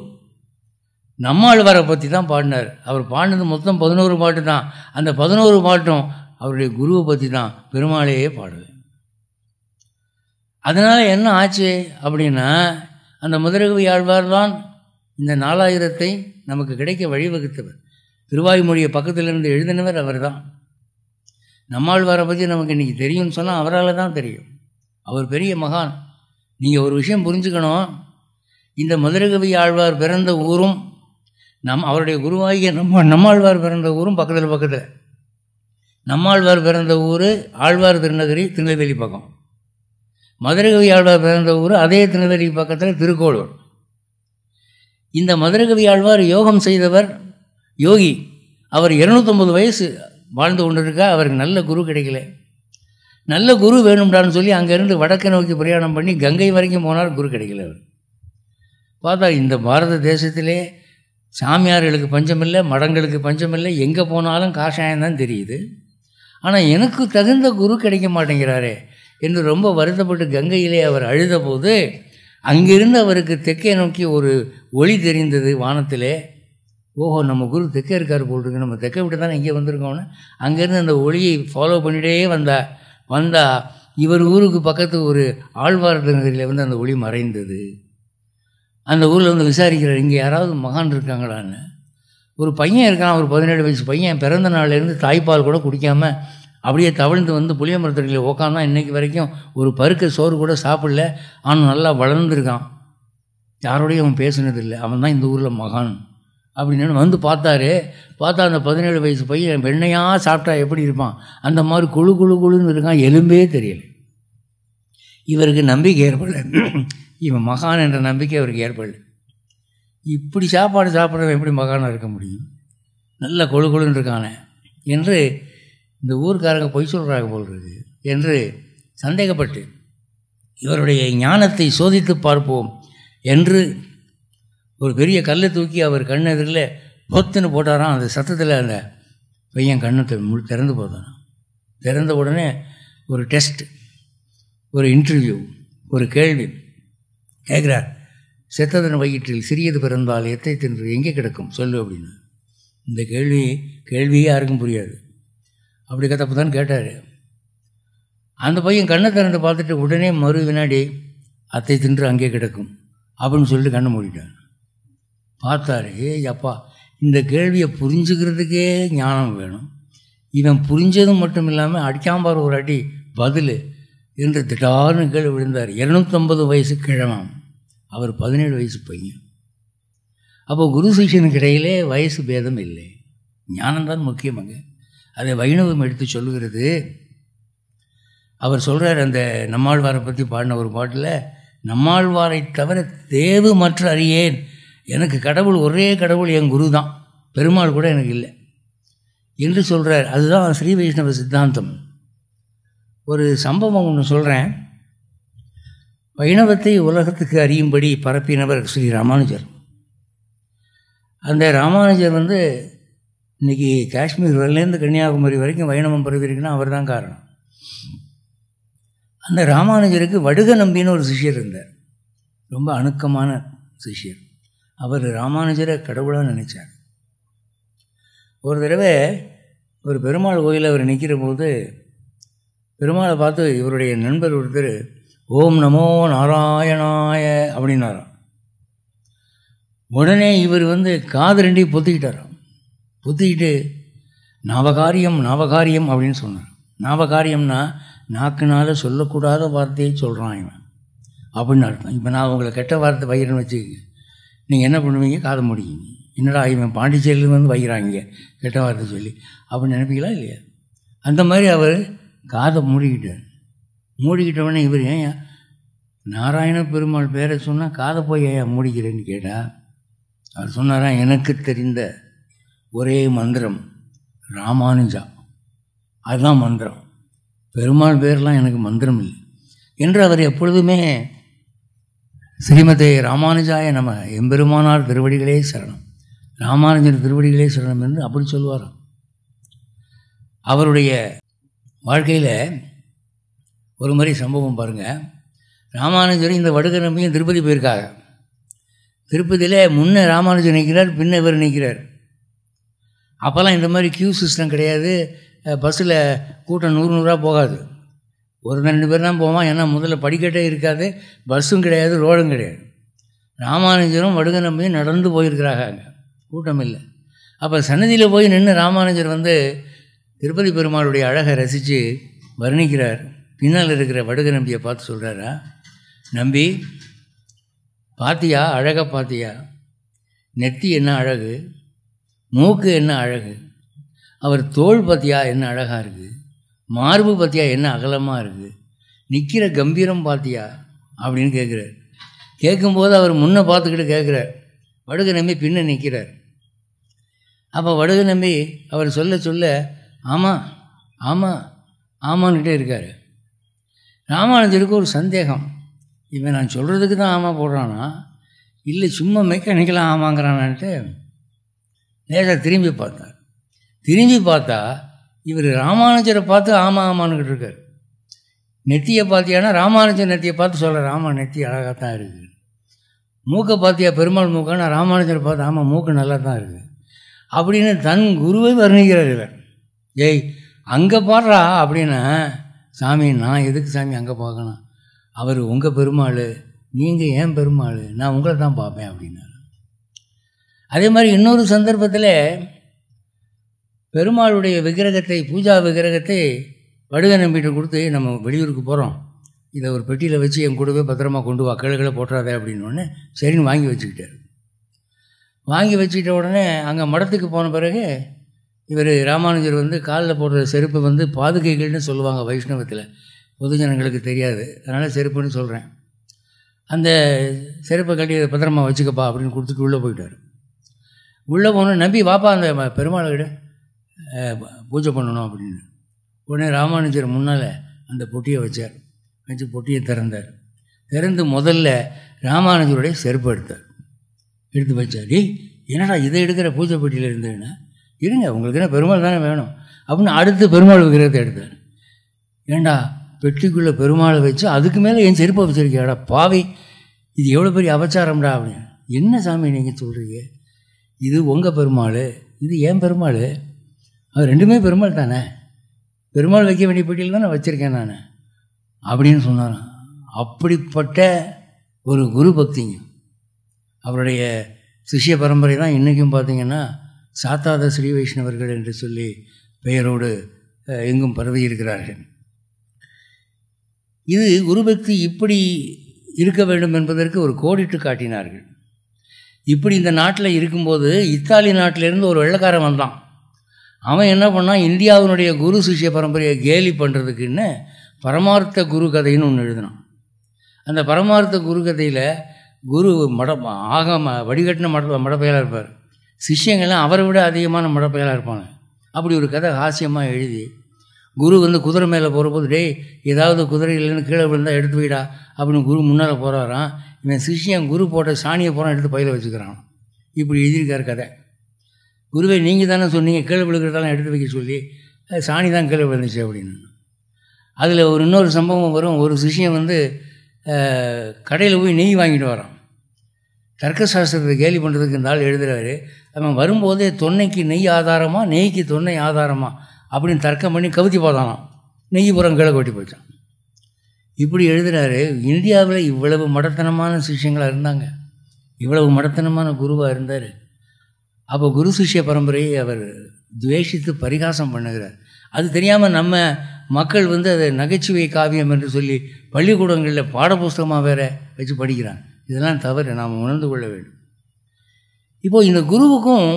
நம்ம ஆழ்வாரை பற்றி தான் பாடினார். அவர் பாடினது மொத்தம் பதினோரு பாட்டு தான். அந்த பதினோரு பாட்டும் அவருடைய குருவை பற்றி தான் பெருமாளையே பாடுவேன் அதனால் என்ன ஆச்சு அப்படின்னா அந்த முதலகவி ஆழ்வார் தான் இந்த நாலாயிரத்தை நமக்கு கிடைக்க வழிவகுத்தவர். திருவாய்மொழியை பக்கத்திலிருந்து எழுதினவர் அவர் தான் நம்மாழ்வாரை பற்றி நமக்கு இன்றைக்கி தெரியும்னு சொன்னால் அவரால் தான் தெரியும். அவர் பெரிய மகான். நீங்கள் ஒரு விஷயம் புரிஞ்சுக்கணும். இந்த மதுரகவி ஆழ்வார் பிறந்த ஊரும் நம் அவருடைய குருவாகிய நம்ம நம்மாழ்வார் பிறந்த ஊரும் பக்கத்தில் பக்கத்தில். நம்மாழ்வார் பிறந்த ஊர் ஆழ்வார் திருநகரி திருநெல்வேலி பக்கம். மதுரகவி ஆழ்வார் பிறந்த ஊர் அதே திருநெல்வேலி பக்கத்தில் திருக்கோளூர். இந்த மதுரகவி ஆழ்வார் யோகம் செய்தவர் யோகி. அவர் இருநூத்தொம்பது வயசு வாழ்ந்து கொண்டிருக்கா அவருக்கு நல்ல குரு கிடைக்கல. நல்ல குரு வேணும்டான்னு சொல்லி அங்கேருந்து வடக்கை நோக்கி பிரயாணம் பண்ணி கங்கை வரைக்கும் போனார் குரு கிடைக்கல அவர். பார்த்தா இந்த பாரத தேசத்திலே சாமியார்களுக்கு பஞ்சமில்லை மடங்களுக்கு பஞ்சமில்லை எங்கே போனாலும் காஷாயம் தான் தெரியுது. ஆனால் எனக்கு தகுந்த குரு கிடைக்க மாட்டேங்கிறாரே. என்று ரொம்ப வருத்தப்பட்டு கங்கையிலே அவர் அழுதபோது அங்கிருந்து அவருக்கு தெற்கே நோக்கி ஒரு ஒளி தெரிந்தது வானத்திலே. ஓஹோ நம்ம குரு தெற்கே இருக்கார் போல் இருக்கு. நம்ம தெற்கை விட்டு தானே இங்கே வந்திருக்கோம்னு அங்கேருந்து அந்த ஒளியை ஃபாலோ பண்ணிகிட்டே வந்தா வந்தா இவர் ஊருக்கு பக்கத்து ஒரு ஆழ்வார் நகரில் வந்து அந்த ஒளி மறைந்தது. அந்த ஊரில் வந்து விசாரிக்கிறார் இங்கே யாராவது மகான் இருக்காங்களான்னு? ஒரு பையன் இருக்கான் ஒரு பதினேழு வயசு பையன். பிறந்த நாள்லேருந்து தாய்ப்பால் கூட குடிக்காமல் அப்படியே தவழ்ந்து வந்து புளிய மரத்தடியில் உக்காந்தான் இன்றைக்கி வரைக்கும் ஒரு பருக்க சோறு கூட சாப்பிடல. ஆனால் நல்லா வளர்ந்துருக்கான். யாரோடையும் அவன் பேசுனதில்லை. அவன் தான் இந்த ஊரில் மகான். அப்படின்னு வந்து பார்த்தாரு. பார்த்தா அந்த பதினேழு வயசு பையன் வெண்ணையாக சாப்பிட்டா எப்படி இருப்பான்? அந்த மாதிரி குழு குழு குழுன்னு இருக்கான். எலும்பே தெரியல. இவருக்கு நம்பிக்கை ஏற்படலை. இவன் மகான் என்ற நம்பிக்கை அவருக்கு ஏற்படல. இப்படி சாப்பாடு சாப்பிட்றவன் எப்படி மகானாக இருக்க முடியும்? நல்ல கொழு கொழுன்னு இருக்கானே. என்று இந்த ஊர்க்காரங்க பொய் சொல்கிறாங்க போல் இருக்கு என்று சந்தேகப்பட்டு இவருடைய ஞானத்தை சோதித்து பார்ப்போம் என்று ஒரு பெரிய கல்லை தூக்கி அவர் கண் எதிரில் பொத்துன்னு போட்டாராம். அந்த சத்தத்தில் அந்த பையன் கண்ணை மு திறந்து போதான் திறந்த உடனே ஒரு டெஸ்ட் ஒரு இன்டர்வியூ ஒரு கேள்வி. கேட்குறார் செத்ததன் வயிற்றில் சிறியது பிறந்தால் எத்தை தின்று எங்கே கிடக்கும்? சொல்லு அப்படின்னு இந்த கேள்வி கேள்வியே யாருக்கும் புரியாது. அப்படி கத்தப்போ தான் கேட்டார். அந்த பையன் கண்ணை திறந்து பார்த்துட்டு உடனே மறு வினாடி அத்தை தின்று அங்கே கிடக்கும் அப்படின்னு சொல்லிட்டு கண்ணை மூடிட்டான். பார்த்தாரு ஏய் அப்பா இந்த கேள்வியை புரிஞ்சுக்கிறதுக்கே ஞானம் வேணும். இவன் புரிஞ்சதும் மட்டும் இல்லாமல் அடிக்காம்பார் ஒரு அடி பதில் என்று திட்டார்னு கீழே விழுந்தார். இரநூத்தம்பது வயசு கிழமாம். அவர் பதினேழு வயசு பையன். அப்போ குரு சிஷியனுக்கு இடையிலே வயசு பேதம் இல்லை. ஞானம்தான் முக்கியமாங்க அதை வைணவம் எடுத்து சொல்லுகிறது. அவர் சொல்கிறார் அந்த நம்மாழ்வாரை பற்றி பாடின ஒரு பாட்டில் நம்மாழ்வாரை தவிர தேவு மற்ற அறியேன். எனக்கு கடவுள் ஒரே கடவுள் என் குரு தான். பெருமாள் கூட எனக்கு இல்லை. என்று சொல்கிறார் அதுதான் ஸ்ரீ வைஷ்ணவ சித்தாந்தம். ஒரு சம்பவம் ஒன்று சொல்கிறேன் வைணவத்தை உலகத்துக்கு அறியும்படி பரப்பினவர் ஸ்ரீ ராமானுஜர். அந்த ராமானுஜர் வந்து இன்றைக்கி காஷ்மீர் வரலேருந்து கன்னியாகுமரி வரைக்கும் வைணவம் பரவிருக்குன்னா அவர் தான் காரணம். அந்த ராமானுஜருக்கு வடுக நம்பின்னு ஒரு சிஷ்யர் இருந்தார். ரொம்ப அணுக்கமான சிஷ்யர். அவர் ராமானுஜரை கடவுளாக நினைச்சார். ஒரு தடவை ஒரு பெருமாள் கோயிலில் அவர் நிற்கிற போது பெருமாளை பார்த்து இவருடைய நண்பர் ஒருத்தர் ஓம் நமோ நாராயணாய அப்படின்னாராம். உடனே இவர் வந்து காது ரெண்டையும் பொத்திக்கிட்டாராம். புத்திட்டு நாவகாரியம் நாவகாரியம் அப்படின்னு சொன்னார் நாவகாரியம்னா நாக்குனால சொல்லக்கூடாத வார்த்தையை சொல்கிறான் இவன். அப்படின்னு அர்த்தம். இப்போ நான் உங்களை கெட்ட வார்த்தை வயிறுன்னு வச்சுக்க நீங்கள் என்ன பண்ணுவீங்க? காதை முடியுங்க என்னடா இவன் பாண்டிச்சேரியிலேருந்து வந்து வைக்கிறாங்க கெட்ட வார்த்தை சொல்லி. அப்படின்னு நினைப்பீங்களா இல்லையா? அந்த மாதிரி அவர் காதை மூடிக்கிட்டார். மூடிக்கிட்டவொடனே இவர் ஏன் நாராயண பெருமாள் பேரை சொன்னால் காதை போய் ஏன் மூடிக்கிறேன்னு கேட்டால் அவர் சொன்னாராம் எனக்கு தெரிந்த ஒரே மந்திரம் ராமானுஜா. அதுதான் மந்திரம். பெருமாள் பேர்லாம் எனக்கு மந்திரம் இல்லை. என்று அவர் எப்பொழுதுமே ஸ்ரீமதே ராமானுஜாய நம்ம எம்பெருமானார் திருவடிகளே சரணம். ராமானுஜர் திருவடிகளே சரணம் என்று அப்படி சொல்லுவாராம் அவருடைய வாழ்க்கையில் ஒரு மாதிரி சம்பவம் பாருங்கள் ராமானுஜரும் இந்த வடுக நம்பியும் திருப்பதி போயிருக்காங்க. திருப்பதியில் முன்னே ராமானுஜர் நிற்கிறார் பின்ன இவர் நிற்கிறார். அப்போல்லாம் இந்த மாதிரி கியூ சிஸ்டம் கிடையாது. பஸ்ஸில் கூட்டம் நூறு நூறுரூவா போகாது. ஒரு ரெண்டு பேர் தான் போவான் ஏன்னா முதல்ல படிக்கட்டே இருக்காது. பஸ்ஸும் கிடையாது ரோடும் கிடையாது. ராமானுஜரும் வடுக நம்பியும் நடந்து போயிருக்கிறாங்க அங்கே. கூட்டம் இல்லை. அப்போ சன்னதியில் போய் நின்று ராமானுஜர் வந்து திருப்பதி பெருமாளுடைய அழகை ரசித்து வர்ணிக்கிறார். பின்னால் இருக்கிற வடுக நம்பியை பார்த்து சொல்கிறாரா நம்பி பாத்தியா அழகாக பாத்தியா? நெத்தி என்ன அழகு? மூக்கு என்ன அழகு? அவர் தோல் பார்த்தியா என்ன அழகாக இருக்குது மார்பு பார்த்தியா என்ன அகலமாக இருக்குது நிற்கிற கம்பீரம் பார்த்தியா அப்படின்னு கேட்குறார் கேட்கும்போது அவர் முன்னே பார்த்துக்கிட்டு கேட்குறார் வடுக நம்பி பின்ன நிற்கிறார் அப்போ வடுக நம்பி அவர் சொல்ல சொல்ல ஆமாம் ஆமாம் ஆமான்னுட்டே இருக்கார். ராமானுஜருக்கு ஒரு சந்தேகம். இவன் நான் சொல்கிறதுக்கு தான் ஆமாம் போடுறானா? இல்லை சும்மா மெக்கானிக்கலாக ஆமாங்கிறானான்ட்டு லேசாக திரும்பி பார்த்தார். திரும்பி பார்த்தா இவர் ராமானுஜரை பார்த்து ஆமா ஆமான்னுக்கிட்டு இருக்கார். நெத்தியை பார்த்தியானா ராமானுஜர் நெத்தியை பார்த்து சொல்கிற ராமா நெத்தி அழகாக தான் இருக்குது. மூக்கை பார்த்தியா பெருமாள் மூக்கானா ராமானுஜரை பார்த்து ஆமாம் மூக்கு நல்லா தான் இருக்குது. அப்படின்னு தன் குருவை வர்ணிக்கிறார் இவர். ஏய் அங்கே பாடுறா அப்படின்னா சாமி நான் எதுக்கு சாமி அங்கே பார்க்கணும்? அவர் உங்கள் பெருமாள் நீங்கள் ஏன் பெருமாள்? நான் உங்களை தான் பார்ப்பேன் அப்படின்னா. அதே மாதிரி இன்னொரு சந்தர்ப்பத்தில் பெருமாளுடைய விக்கிரகத்தை பூஜா விக்கிரகத்தை வடுக நம்பிட்டு கொடுத்து நம்ம வெளியூருக்கு போகிறோம் இதை ஒரு பெட்டியில் வச்சு என் கூடவே பத்திரமா கொண்டு வா கிழக்கில் போட்டுறாதே அப்படின்னு சரின்னு வாங்கி வச்சுக்கிட்டார். வாங்கி வச்சுக்கிட்ட உடனே அங்கே மடத்துக்கு போன பிறகு இவர் ராமானுஜர் வந்து காலில் போடுற செருப்பு வந்து பாதுகைகள்னு சொல்லுவாங்க வைஷ்ணவத்தில். பொதுஜனங்களுக்கு தெரியாது. அதனால் செருப்புன்னு சொல்கிறேன் அந்த செருப்பை கட்டி பத்திரமா வச்சுக்கப்பா அப்படின்னு கொடுத்துட்டு உள்ளே போயிட்டார். உள்ளே போகணும் நம்பி வாப்பா அந்த பெருமாளை விட பூஜை பண்ணணும் அப்படின்னு. உடனே ராமானுஜர் முன்னால் அந்த பொட்டியை வச்சார். வச்சு பொட்டியை திறந்தார். திறந்து முதல்ல ராமானுஜருடைய செருப்பு எடுத்தார். எடுத்து வச்சார். டேய் என்னடா இதை எடுக்கிற பூஜை பெட்டியில் இருந்ததுன்னா இருங்க உங்களுக்கு என்ன பெருமாள் தானே வேணும்? அப்படின்னு அடுத்து பெருமாள் விக்கிரகத்தை எடுத்தார். ஏண்டா பெட்டிக்குள்ளே பெருமாளை வச்சு அதுக்கு மேலே என் செருப்பை வச்சுருக்கியாடா பாவி! இது எவ்வளோ பெரிய அபச்சாரம்டா அப்படின்னு. என்ன சாமி நீங்கள் சொல்கிறீங்க இது உங்கள் பெருமாள் இது ஏன் பெருமாள். அது ரெண்டுமே பெருமாள் தானே. பெருமாள் வைக்க வேண்டிய பெட்டியில் தான் நான் வச்சுருக்கேன் நான். அப்படின்னு சொன்னாராம். அப்படிப்பட்ட ஒரு குரு பக்திங்க. அவருடைய சிஷ்ய பரம்பரை தான் இன்றைக்கும் பார்த்திங்கன்னா சாத்தாத ஸ்ரீ வைஷ்ணவர்கள் என்று சொல்லி பெயரோடு எங்கும் பரவி இருக்கிறார்கள். இது குருபக்தி இப்படி இருக்க வேண்டும் என்பதற்கு ஒரு கோடிட்டு காட்டினார்கள். இப்படி இந்த நாட்டில் இருக்கும்போது இத்தாலி நாட்டிலேருந்து ஒரு வெள்ளக்காரன் வந்தான். அவன் என்ன பண்ணான்? இந்தியாவினுடைய குரு சிஷ்ய பரம்பரையை கேலி பண்ணுறதுக்குன்னு பரமார்த்த குரு கதைன்னு ஒன்று எழுதினான். அந்த பரமார்த்த குரு கதையில் குரு மட ஆக வடிகட்டின மட மடப்பெயலாக இருப்பார். சிஷ்யங்கள்லாம் அவரை விட அதிகமான மடப்பெயலாக இருப்பாங்க. அப்படி ஒரு கதை ஹாஸ்யமாக எழுதி குரு வந்து குதிரை மேலே போகிறபோது டேய் ஏதாவது குதிரை இல்லைன்னு கீழே விழுந்தால் எடுத்து போயிடா அப்படின்னு குரு முன்னால் போகிறாராம் இவன் சிஷ்யன் குரு போட்ட சாணியை போகிறான் எடுத்து பையில் வச்சுக்கிறான். இப்படி எழுதியிருக்கார் கதை. குருவே நீங்கள் தானே சொன்னீங்க கீழே விழுக்கிறதெல்லாம் எடுத்து வைக்க சொல்லி சாணி தான் கீழே விழுந்துச்சு அப்படின்னு. அதில் ஒரு இன்னொரு சம்பவம் வரும். ஒரு சிஷ்யன் வந்து கடையில் போய் நெய் வாங்கிட்டு வரான். தர்க்க சாஸ்திரத்தை கேலி பண்ணுறதுக்கு இந்த ஆள் எழுதுறாரு. அவன் வரும்போதே தொன்னைக்கு நெய் ஆதாரமாக நெய்க்கு தொன்னை ஆதாரமாக அப்படின்னு தர்க்கம் பண்ணி கவுத்தி போதானாம். நெய் புறம் கீழே கொட்டி போயிட்டான். இப்படி எழுதுகிறாரு இந்தியாவில் இவ்வளவு மடத்தனமான சிஷ்யங்களாக இருந்தாங்க. இவ்வளவு மடத்தனமான குருவாக இருந்தார். அப்போ குரு சிஷ்ய பரம்பரையை அவர் துவேஷித்து பரிகாசம் பண்ணுகிறார். அது தெரியாமல் நம்ம மக்கள் வந்து அதை நகைச்சுவை காவியம் என்று சொல்லி பள்ளிக்கூடங்களில் பாடப்புஸ்தகமாக வேற வச்சு படிக்கிறாங்க. இதெல்லாம் தவறு நாம் உணர்ந்து கொள்ள வேண்டும். இப்போது இந்த குருவுக்கும்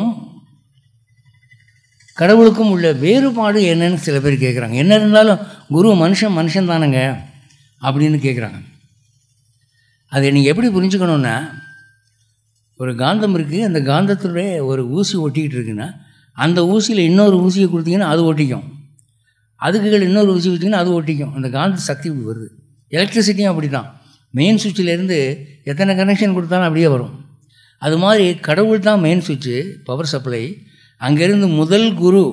கடவுளுக்கும் உள்ள வேறுபாடு என்னன்னு சில பேர் கேட்குறாங்க என்ன இருந்தாலும் குரு மனுஷன் மனுஷன் தானுங்க அப்படின்னு கேட்குறாங்க அதை நீங்கள் எப்படி புரிஞ்சுக்கணுன்னா ஒரு காந்தம் இருக்குது அந்த காந்தத்துடைய ஒரு ஊசி ஒட்டிக்கிட்டு இருக்குன்னா அந்த ஊசியில் இன்னொரு ஊசியை கொடுத்தீங்கன்னா அது ஒட்டிக்கும். அதுக்கு கீழே இன்னொரு ஊசி கொடுத்தீங்கன்னா அது ஒட்டிக்கும். அந்த காந்த சக்தி வருது. எலக்ட்ரிசிட்டியும் அப்படி தான் மெயின் சுவிட்சிலேருந்து எத்தனை கனெக்ஷன் கொடுத்தாலும் அப்படியே வரும். அது மாதிரி கடவுள் தான் மெயின் சுவிட்சு பவர் சப்ளை அங்கேருந்து முதல் குரு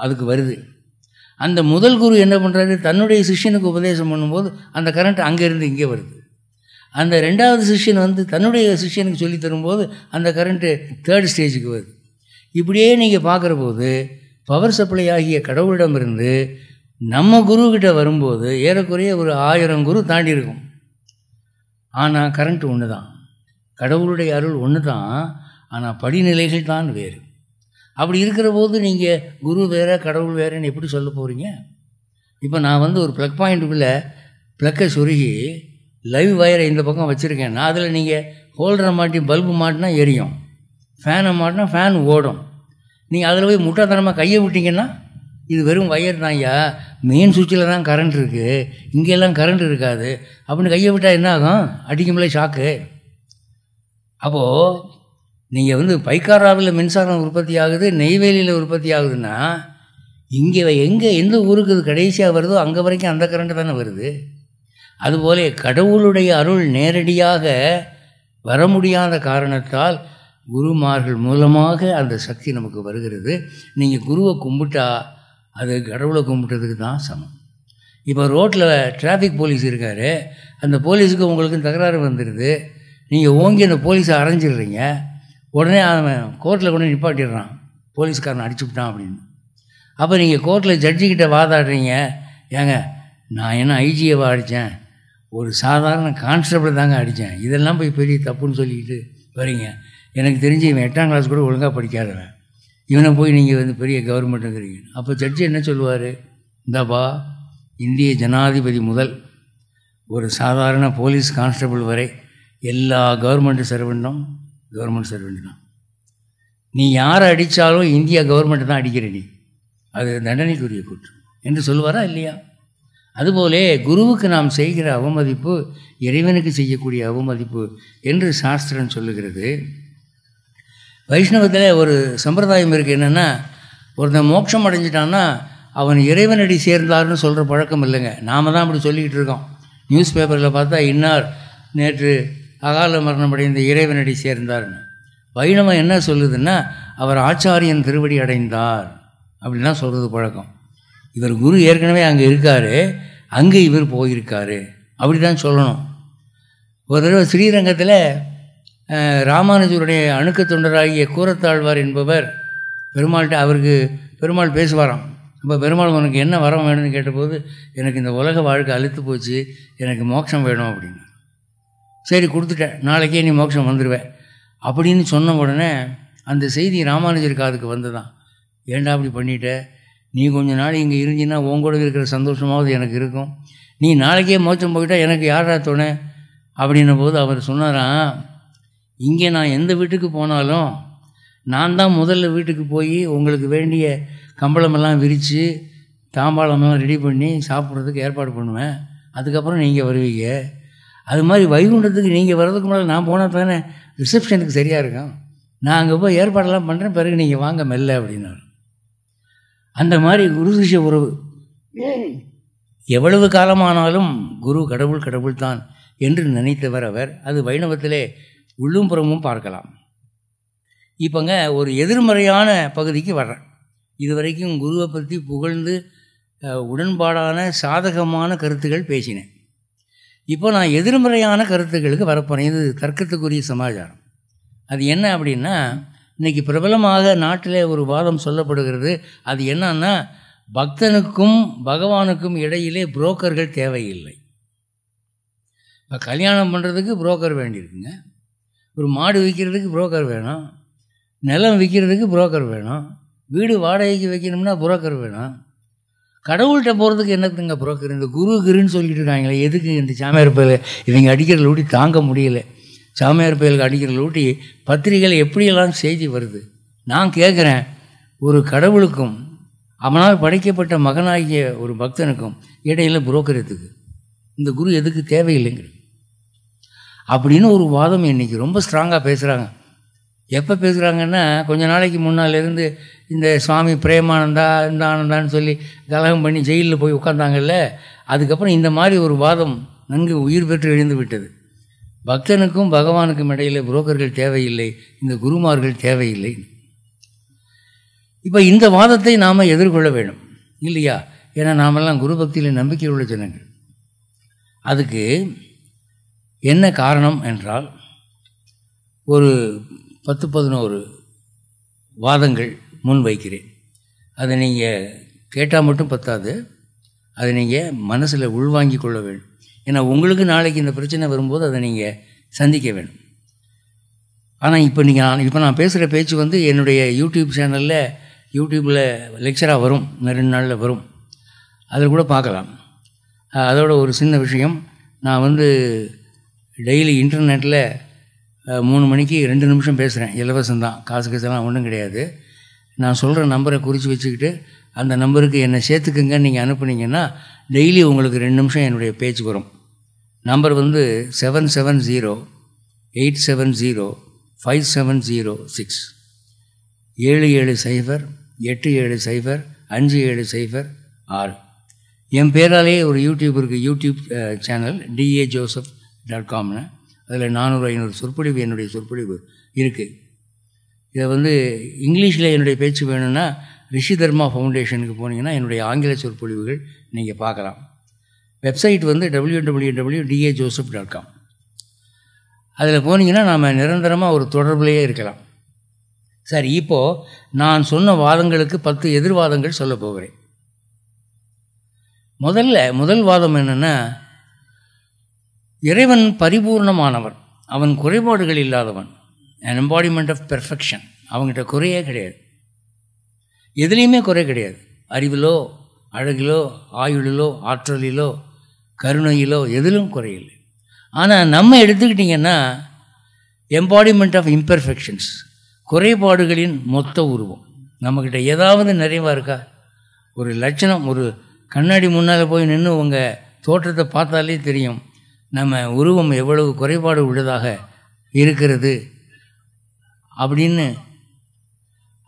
அதுக்கு வருது. அந்த முதல் குரு என்ன பண்ணுறாரு தன்னுடைய சிஷ்யனுக்கு உபதேசம் பண்ணும்போது அந்த கரண்ட் அங்கேருந்து இங்கே வருது. அந்த ரெண்டாவது சிஷ்யன் வந்து தன்னுடைய சிஷ்யனுக்கு சொல்லி தரும்போது அந்த கரண்ட்டு தேர்ட் ஸ்டேஜுக்கு வருது. இப்படியே நீங்கள் பார்க்குற போது பவர் சப்ளை ஆகிய கடவுளிடமிருந்து நம்ம குருக்கிட்ட வரும்போது ஏறக்குறைய ஒரு ஆயிரம் குரு தாண்டி இருக்கும். ஆனால் கரண்ட் ஒன்று தான் கடவுளுடைய அருள் ஒன்று தான் ஆனால் படிநிலைகள் தான் வேறு. அப்படி இருக்கிற போது நீங்கள் குரு வேறு கடவுள் வேறுன்னு எப்படி சொல்ல போகிறீங்க இப்போ நான் வந்து ஒரு ப்ளக் பாயிண்ட்டுக்குள்ளே ப்ளக்கை சொருகி லைவ் வயரை இந்த பக்கம் வச்சுருக்கேன். நான் அதில் நீங்கள் ஹோல்டரை மாட்டி பல்பு மாட்டினா எரியும். ஃபேனை மாட்டினா ஃபேன் ஓடும். நீங்கள் அதில் போய் முட்டாத்தனமாக கையை விட்டிங்கன்னா இது வெறும் வயர் தான் ஐயா. மெயின் சுவிட்சில் தான் கரண்ட் இருக்குது இங்கெல்லாம் கரண்ட் இருக்காது. அப்படின்னு கையை விட்டால் என்ன ஆகும்? அடிக்கும்ல ஷாக்கு அப்போது நீங்கள் வந்து பைக்காராவில் மின்சாரம் உற்பத்தி ஆகுது நெய்வேலியில் உற்பத்தி ஆகுதுன்னா இங்கே எங்கே எந்த ஊருக்கு இது கடைசியாக வருதோ அங்கே வரைக்கும் அந்த கரண்ட் தானே வருது. அதுபோல கடவுளுடைய அருள் நேரடியாக வர முடியாத காரணத்தால் குருமார்கள் மூலமாக அந்த சக்தி நமக்கு வருகிறது. நீங்கள் குருவை கும்பிட்டா அது கடவுளை கும்பிட்டதுக்கு தான் சமம். இப்போ ரோட்டில் டிராஃபிக் போலீஸ் இருக்கார். அந்த போலீஸுக்கு உங்களுக்கு தகராறு வந்துடுது நீங்கள் ஓங்கி அந்த போலீஸை அரைஞ்சிடுறீங்க. உடனே அவன் கோர்ட்டில் கொண்டு நிப்பாட்டிடுறான். போலீஸ்காரன் அடிச்சுவிட்டான் அப்படின்னு. அப்போ நீங்கள் கோர்ட்டில் ஜட்ஜிக்கிட்ட வாதாடுறீங்க. ஏங்க நான் என்ன ஐஜியவா அடித்தேன் ஒரு சாதாரண கான்ஸ்டபிள் தாங்க அடித்தேன் இதெல்லாம் போய் பெரிய தப்புன்னு சொல்லிக்கிட்டு வரீங்க. எனக்கு தெரிஞ்சு இவன் எட்டாம் கிளாஸ் கூட ஒழுங்காக படிக்காதவன். இவனை போய் நீங்கள் வந்து பெரிய கவர்மெண்ட்டுங்கிறீங்க அப்போ ஜட்ஜி என்ன சொல்லுவார்? இந்தாப்பா இந்திய ஜனாதிபதி முதல் ஒரு சாதாரண போலீஸ் கான்ஸ்டபிள் வரை எல்லா கவர்மெண்ட் சர்வெண்ட்டும் கவர்மெண்ட் சர்வெண்ட் தான் நீ யாரை அடித்தாலும் இந்தியா கவர்மெண்ட்டை தான் அடிக்கிற நீ. அது தண்டனைக்குரிய குற்றம். என்று சொல்லுவாரா இல்லையா? அதுபோலே குருவுக்கு நாம் செய்கிற அவமதிப்பு இறைவனுக்கு செய்யக்கூடிய அவமதிப்பு என்று சாஸ்திரம் சொல்லுகிறது. வைஷ்ணவத்தில் ஒரு சம்பிரதாயம் இருக்குது என்னென்னா ஒருத்தன் மோட்சம் அடைஞ்சிட்டான்னா அவன் இறைவனடி சேர்ந்தார்னு சொல்கிற பழக்கம் இல்லைங்க. நாம் தான் அப்படி சொல்லிக்கிட்டு இருக்கோம். நியூஸ் பேப்பரில் பார்த்தா இன்னார் நேற்று அகால மரணம் அடைந்த இறைவனடி சேர்ந்தார்னு வைணவம் என்ன சொல்லுதுன்னா அவர் ஆச்சாரியன் திருவடி அடைந்தார் அப்படின்லாம் சொல்கிறது பழக்கம். இவர் குரு ஏற்கனவே அங்கே இருக்கார் அங்கே இவர் போயிருக்காரு அப்படி தான் சொல்லணும். ஒரு தடவை ஸ்ரீரங்கத்தில் ராமானுஜருடைய அணுக்க தொண்டராகிய கூரத்தாழ்வார் என்பவர் பெருமாள்கிட்ட அவருக்கு பெருமாள் பேசுவாராம். இப்போ பெருமாள் உனக்கு என்ன வரம் வேணும்னு கேட்டபோது எனக்கு இந்த உலக வாழ்க்கை அழுத்து போச்சு எனக்கு மோட்சம் வேணும் அப்படின்னு. சரி கொடுத்துட்டேன். நாளைக்கே நீ மோட்சம் வந்துடுவேன் அப்படின்னு சொன்ன உடனே அந்த செய்தி ராமானுஜர் காதுக்கு வந்ததான். ஏண்டா அப்படி பண்ணிட்ட? நீ கொஞ்ச நாள் இங்கே இருந்தீன்னா உன் கூட இருக்கிற சந்தோஷமாவது எனக்கு இருக்கும். நீ நாளைக்கே மோச்சம் போயிட்டா எனக்கு யாரா துணை? அப்படின்ன போது அவர் சொன்னாராம் இங்கே நான் எந்த வீட்டுக்கு போனாலும் நான் தான் முதல்ல வீட்டுக்கு போய் உங்களுக்கு வேண்டிய கம்பளமெல்லாம் விரித்து தாம்பாளமெல்லாம் ரெடி பண்ணி சாப்பிட்றதுக்கு ஏற்பாடு பண்ணுவேன். அதுக்கப்புறம் நீங்கள் வருவீங்க. அது மாதிரி வைகுண்டத்துக்கு நீங்கள் வர்றதுக்கு முன்னாடி நான் போனால் தானே ரிசப்ஷனுக்கு சரியாக இருக்கும். நான் அங்கே போய் ஏற்பாடெல்லாம் பண்ணுறேன் பிறகு நீங்கள் வாங்க மெல்ல அப்படின்னாரு. அந்த மாதிரி குரு சிஷ்ய உறவு. எவ்வளவு காலமானாலும் குரு கடவுள் கடவுள் தான் என்று நினைத்தவர் அவர். அது வைணவத்திலே உள்ளும் புறமும் பார்க்கலாம். இப்போங்க ஒரு எதிர்மறையான பகுதிக்கு வர்றேன். இதுவரைக்கும் குருவை பற்றி புகழ்ந்து உடன்பாடான சாதகமான கருத்துக்கள் பேசினேன். இப்போ நான் எதிர்மறையான கருத்துக்களுக்கு வரப்போகிறேன் இது தர்க்கத்துக்குரிய சமாச்சாரம். அது என்ன அப்படின்னா இன்றைக்கி பிரபலமாக நாட்டில் ஒரு வாதம் சொல்லப்படுகிறது. அது என்னன்னா பக்தனுக்கும் பகவானுக்கும் இடையிலே புரோக்கர்கள் தேவையில்லை. இப்போ கல்யாணம் பண்ணுறதுக்கு புரோக்கர் வேண்டியிருக்குங்க. ஒரு மாடு விற்கிறதுக்கு புரோக்கர் வேணும். நிலம் விற்கிறதுக்கு புரோக்கர் வேணும். வீடு வாடகைக்கு வைக்கணும்னா புரோக்கர் வேணும். கடவுள்கிட்ட போகிறதுக்கு என்னத்துங்க புரோக்கர்? இந்த குரு குருன்னு சொல்லிட்டு இருக்காங்களே எதுக்கு இந்த சாமியார் பயில் இவங்க அடிக்கிற லூட்டி தாங்க முடியல? சாமியார் பயிலுக்கு அடிக்கிற லூட்டி பத்திரிகையில் எப்படியெல்லாம் செய்தி வருது? நான் கேட்குறேன் ஒரு கடவுளுக்கும் அவனால் படைக்கப்பட்ட மகனாகிய ஒரு பக்தனுக்கும் இடையில புரோக்கர் எதுக்கு? இந்த குரு எதுக்கு தேவையில்லைங்கிறது. அப்படின்னு ஒரு வாதம் இன்னைக்கு ரொம்ப ஸ்ட்ராங்காக பேசுகிறாங்க எப்போ பேசுகிறாங்கன்னா கொஞ்ச நாளைக்கு முன்னாலேருந்து இந்த சுவாமி பிரேமானந்தா இந்த ஆனந்தான்னு சொல்லி கலகம் பண்ணி ஜெயிலில் போய் உட்காந்தாங்கல்ல அதுக்கப்புறம் இந்த மாதிரி ஒரு வாதம் நன்கு உயிர் பெற்று எழுந்து விட்டது. பக்தனுக்கும் பகவானுக்கும் இடையில் புரோக்கர்கள் தேவையில்லை இந்த குருமார்கள் தேவையில்லை. இப்போ இந்த வாதத்தை நாம் எதிர்கொள்ள வேண்டும் இல்லையா? ஏன்னா நாமெல்லாம் குரு பக்தியில் நம்பிக்கை உள்ள ஜனங்கள். அதுக்கு என்ன காரணம் என்றால் ஒரு பத்து பதினோரு வாதங்கள் முன் வைக்கிறேன். அதை நீங்கள் கேட்டால் மட்டும் பத்தாது. அதை நீங்கள் மனசில் உள்வாங்கி கொள்ள வேண்டும். ஏன்னா உங்களுக்கு நாளைக்கு இந்த பிரச்சனை வரும்போது அதை நீங்கள் சந்திக்க வேணும் ஆனால் இப்போ நீங்கள் நான் இப்போ நான் பேசுகிற பேச்சு வந்து என்னுடைய யூடியூப் சேனலில் யூடியூப்பில் லெக்சராக வரும். இன்னும் ரெண்டு நாளில் வரும். அதில் கூட பார்க்கலாம். அதோட ஒரு சின்ன விஷயம் நான் வந்து டெய்லி இன்டர்நெட்டில் மூணு மணிக்கு ரெண்டு நிமிஷம் பேசுகிறேன் இலவசம்தான். காசு காசெல்லாம் ஒன்றும் கிடையாது. நான் சொல்கிற நம்பரை குறித்து வச்சுக்கிட்டு அந்த நம்பருக்கு என்னை சேர்த்துக்குங்க நீங்கள் அனுப்புனீங்கன்னா டெய்லி உங்களுக்கு ரெண்டு நிமிஷம் என்னுடைய பேச்சு வரும். நம்பர் வந்து seven seven zero eight seven zero five seven zero six. ஏழு ஏழு சைஃபர் எட்டு ஏழு சைஃபர் அஞ்சு ஏழு சைஃபர் ஆறு. என் பேராலே ஒரு யூடியூப் இருக்குது YouTube channel TA Joseph dot காம்னு அதில் நானூறு ஐநூறு சொற்பொழிவு என்னுடைய சொற்பொழிவு இருக்குது இதை வந்து இங்கிலீஷில் என்னுடைய பேச்சு வேணும்னா ரிஷி தர்மா ஃபவுண்டேஷனுக்கு போனீங்கன்னா என்னுடைய ஆங்கில சொற்பொழிவுகள் நீங்கள் பார்க்கலாம். வெப்சைட் வந்து W W W TA Joseph dot com அதில் போனீங்கன்னா நாம் நிரந்தரமாக ஒரு தொடர்புலேயே இருக்கலாம். சரி இப்போது நான் சொன்ன வாதங்களுக்கு பத்து எதிர்வாதங்கள் சொல்ல போகிறேன். முதல்ல முதல் வாதம் என்னென்னா இறைவன் பரிபூர்ணமானவன் அவன் குறைபாடுகள் இல்லாதவன். An எம்பாடிமெண்ட் ஆஃப் பெர்ஃபெக்ஷன் அவங்ககிட்ட குறையே கிடையாது. எதுலேயுமே குறை கிடையாது. அறிவிலோ அழகிலோ ஆயுளிலோ ஆற்றலிலோ கருணையிலோ எதிலும் குறையில்லை ஆனால் நம்ம எடுத்துக்கிட்டிங்கன்னா எம்பாடிமெண்ட் ஆஃப் இம்பெர்ஃபெக்ஷன்ஸ் குறைபாடுகளின் மொத்த உருவம். நம்மக்கிட்ட ஏதாவது நிறைவாக இருக்கா? ஒரு லட்சணம் ஒரு கண்ணாடி முன்னால் போய் நின்று உங்கள் தோற்றத்தை பார்த்தாலே தெரியும். நம்ம உருவம் எவ்வளவு குறைபாடு உள்ளதாக இருக்கிறது. அப்படின்னு.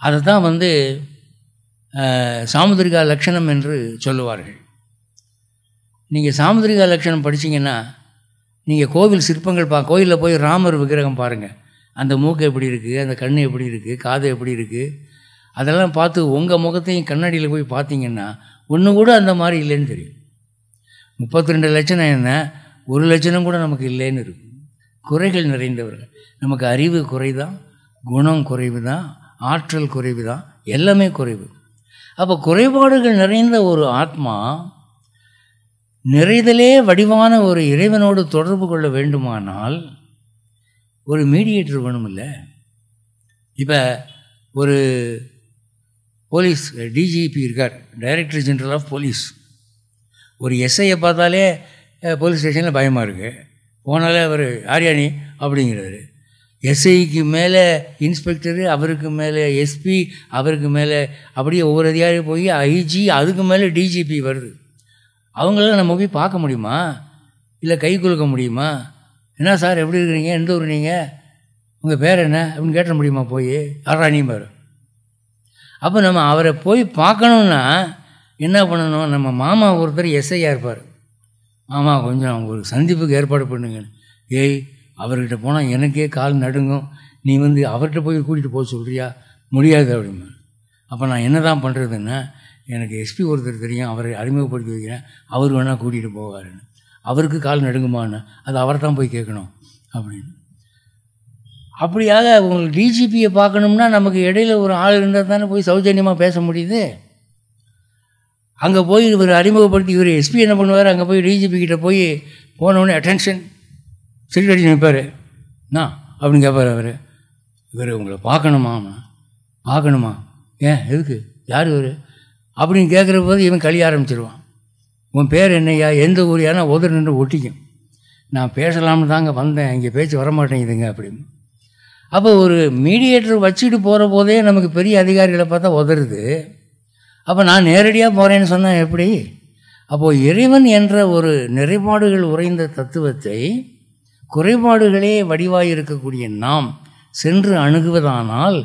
அதை தான் வந்து சாமுதிரிகா சாமுத்திரிகா லட்சணம் என்று சொல்லுவார்கள். நீங்கள் சாமுத்திரிகா லட்சணம் படிச்சீங்கன்னா நீங்கள் கோவில் சிற்பங்கள் பா கோயிலில் போய் ராமர் விக்கிரகம் பாருங்கள் அந்த மூக்கு எப்படி இருக்குது அந்த கண் எப்படி இருக்குது காது எப்படி இருக்குது அதெல்லாம் பார்த்து உங்கள் முகத்தையும் கண்ணாடியில் போய் பார்த்தீங்கன்னா ஒன்று கூட அந்த மாதிரி இல்லைன்னு தெரியும். முப்பத்தி ரெண்டு லட்சணம் என்ன? ஒரு லட்சணம் கூட நமக்கு இல்லைன்னு இருக்கும். குறைகள் நிறைந்தவர்கள். நமக்கு அறிவு குறைதான். குணம் குறைவு தான் ஆற்றல் குறைவு தான் எல்லாமே குறைவு. அப்போ குறைபாடுகள் நிறைந்த ஒரு ஆத்மா நிறைதலே வடிவான ஒரு இறைவனோடு தொடர்பு கொள்ள வேண்டுமானால் ஒரு மீடியேட்டர் வேணுமில்ல. இப்போ ஒரு போலீஸ் டிஜிபி இருக்கார் டைரக்டர் ஜென்ரல் ஆஃப் போலீஸ் ஒரு எஸ்ஐயை பார்த்தாலே போலீஸ் ஸ்டேஷனில் பயமாக இருக்குது போனாலே அவர் ஆரியானி அப்படிங்கிறாரு. எஸ்ஐக்கு மேலே இன்ஸ்பெக்டரு அவருக்கு மேலே எஸ்பி அவருக்கு மேலே அப்படியே ஒவ்வொரு அதிகாரி போய் ஐஜி அதுக்கு மேலே டிஜிபி வருது. அவங்களாம் நம்ம போய் பார்க்க முடியுமா? இல்லை கை குலுக்க முடியுமா? என்ன சார் எப்படி இருக்கிறீங்க? எந்த ஊர் நீங்கள் உங்கள் பேர் என்ன? அப்படின்னு கேட்ட முடியுமா போய்? யாரா பேர். அப்போ நம்ம அவரை போய் பார்க்கணுன்னா என்ன பண்ணணும்? நம்ம மாமா ஒருத்தர் எஸ்ஐயாக இருப்பார் மாமா கொஞ்சம் ஒரு சந்திப்புக்கு ஏற்பாடு பண்ணுங்க ஏய் அவர்கிட்ட போனால் எனக்கே கால் நடுங்கும். நீ வந்து அவர்கிட்ட போய் கூட்டிகிட்டு போக சொல்கிறியா முடியாது அப்படின்னு அப்போ நான் என்ன தான் பண்ணுறதுன்னா எனக்கு எஸ்பி ஒருத்தர் தெரியும் அவரை அறிமுகப்படுத்தி வைக்கிறேன். அவர் வேணால் கூட்டிகிட்டு போவாருன்னு. அவருக்கு கால் நடுங்குமான்னு அது அவரை தான் போய் கேட்கணும் அப்படின்னு. அப்படியாக உங்களுக்கு டிஜிபியை பார்க்கணும்னா நமக்கு இடையில ஒரு ஆள் இருந்தால் தானே போய் சௌஜன்யமாக பேச முடியுது. அங்கே போய் இவர் அறிமுகப்படுத்தி இவர் எஸ்பி என்ன பண்ணுவார்? அங்கே போய் டிஜிபி கிட்டே போய் போனவுடனே அட்டென்ஷன் சிரிக்கடிச்சு நிற்பார் நான் அப்படின்னு கேட்பார் அவர். இவர் உங்களை பார்க்கணுமா? பார்க்கணுமா? ஏன்? எதுக்கு? யார் இவர்? அப்படின்னு கேட்குற போது இவன் கழிய ஆரம்பிச்சிருவான். உன் பேர் என்னையா எந்த ஊர் ஏன்னா உதர் நின்று ஒட்டிக்கும். நான் பேசலாம்னு தாங்க வந்தேன். இங்கே பேச்சு வரமாட்டேங்குதுங்க அப்படின்னு. அப்போ ஒரு மீடியேட்டர் வச்சுட்டு போகிற போதே நமக்கு பெரிய அதிகாரிகளை பார்த்தா உதறுது. அப்போ நான் நேரடியாக போகிறேன்னு சொன்னேன் எப்படி? அப்போது இறைவன் என்ற ஒரு நிறைபாடுகள் உறைந்த தத்துவத்தை குறைபாடுகளே வடிவாய் இருக்கக்கூடிய நாம் சென்று அணுகுவதானால்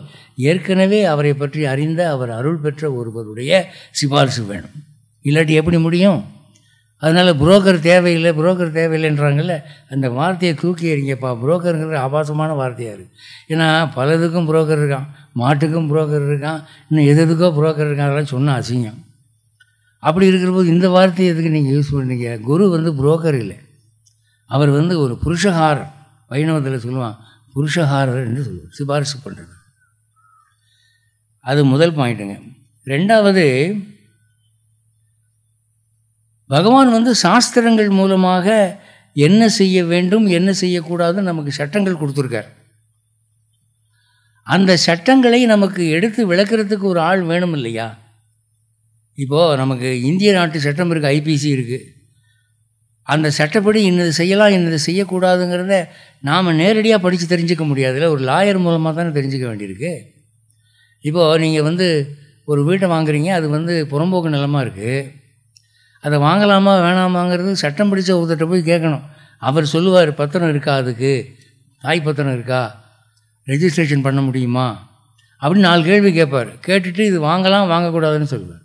ஏற்கனவே அவரை பற்றி அறிந்த அவர் அருள் பெற்ற ஒருவருடைய சிபாரிசு வேணும். இல்லாட்டி எப்படி முடியும்? அதனால் புரோக்கர் தேவையில்லை புரோக்கர் தேவையில்லைன்றாங்கல்ல அந்த வார்த்தையை தூக்கி எறிங்கப்பா. புரோக்கருங்கிற ஆபாசமான வார்த்தையாக இருக்குது ஏன்னா பலதுக்கும் புரோக்கர் இருக்கான் மாட்டுக்கும் புரோக்கர் இருக்கான் இன்னும் எது எதுக்கோ புரோக்கர் இருக்கான் அதெல்லாம் சொன்ன அசிங்கம். அப்படி இருக்கிற போது இந்த வார்த்தையை எதுக்கு நீங்கள் யூஸ் பண்ணுறீங்க குரு வந்து புரோக்கர் இல்லை. அவர் வந்து ஒரு புருஷஹாரர் வைணவத்தில் சொல்லுவான் புருஷஹாரர் என்று சொல்லுவார் சிபாரிசு பண்ணுறது அது முதல் பாயிண்ட்டுங்க ரெண்டாவது பகவான் வந்து சாஸ்திரங்கள் மூலமாக என்ன செய்ய வேண்டும் என்ன செய்யக்கூடாதுன்னு நமக்கு சட்டங்கள் கொடுத்துருக்கார். அந்த சட்டங்களை நமக்கு எடுத்து விளக்கிறதுக்கு ஒரு ஆள் வேணும் இல்லையா இப்போது நமக்கு இந்திய நாட்டு சட்டம் இருக்குது ஐபிசி இருக்குது அந்த சட்டப்படி இன்னது செய்யலாம் இன்னது செய்யக்கூடாதுங்கிறத நாம் நேரடியாக படித்து தெரிஞ்சுக்க முடியாதுல்ல ஒரு லாயர் மூலமாக தானே தெரிஞ்சுக்க வேண்டியிருக்கு. இப்போது நீங்கள் வந்து ஒரு வீட்டை வாங்குறீங்க அது வந்து புறம்போக்கு நிலமாக இருக்குது அதை வாங்கலாமா வேணாமாங்கிறது சட்டம் பிடிச்ச ஒருத்தர்கிட்ட போய் கேட்கணும். அவர் சொல்லுவார் பத்திரம் இருக்கா அதுக்கு? தாய் பத்திரம் இருக்கா? ரெஜிஸ்ட்ரேஷன் பண்ண முடியுமா? அப்படின்னு நாலு கேள்வி கேட்பார். கேட்டுட்டு இது வாங்கலாம் வாங்கக்கூடாதுன்னு சொல்லுவார்.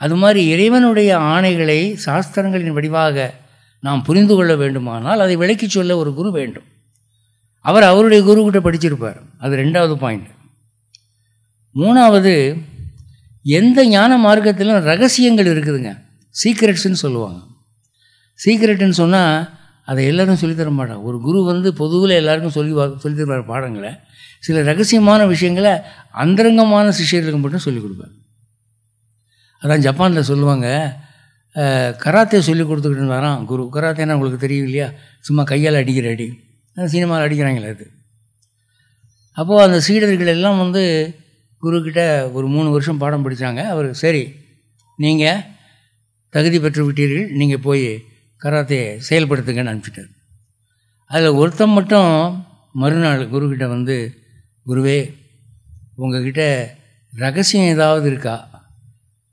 அது மாதிரி இறைவனுடைய ஆணைகளை சாஸ்திரங்களின் வடிவாக நாம் புரிந்து கொள்ள வேண்டுமானால் அதை விளக்கி சொல்ல ஒரு குரு வேண்டும். அவர் அவருடைய குருக்கிட்ட படிச்சிருப்பார். அது ரெண்டாவது பாயிண்ட் மூணாவது எந்த ஞான மார்க்கத்திலும் ரகசியங்கள் இருக்குதுங்க. சீக்ரெட்ஸ்ன்னு சொல்லுவாங்க. சீக்ரெட்டுன்னு சொன்னால் அதை எல்லோரும் சொல்லித்தர மாட்டாங்க. ஒரு குரு வந்து பொதுவில் எல்லாருக்கும் சொல்லி சொல்லித்தருவார் பாடங்களை. சில ரகசியமான விஷயங்களை அந்தரங்கமான சிஷியர்களுக்கு மட்டும் சொல்லிக் கொடுப்பார். அதான் ஜப்பானில் சொல்லுவாங்க கராத்தே சொல்லி கொடுத்துக்கிட்டு வரான் குரு கராத்தேன்னா உங்களுக்கு தெரியும் இல்லையா? சும்மா கையால் அடிக்கிற அடி. சினிமாவில் அடிக்கிறாங்களே அது. அப்போது அந்த சீடர்கள் எல்லாம் வந்து குருக்கிட்ட ஒரு மூணு வருஷம் பாடம் படித்தாங்க அவர் சரி நீங்கள் தகுதி பெற்று விட்டீர்கள். நீங்கள் போய் கராத்தே செயல்படுத்துங்கன்னு அனுப்பிச்சிட்டார். அதில் ஒருத்தன் மட்டும் மறுநாள் குருக்கிட்ட வந்து குருவே உங்ககிட்ட ரகசியம் ஏதாவது இருக்கா?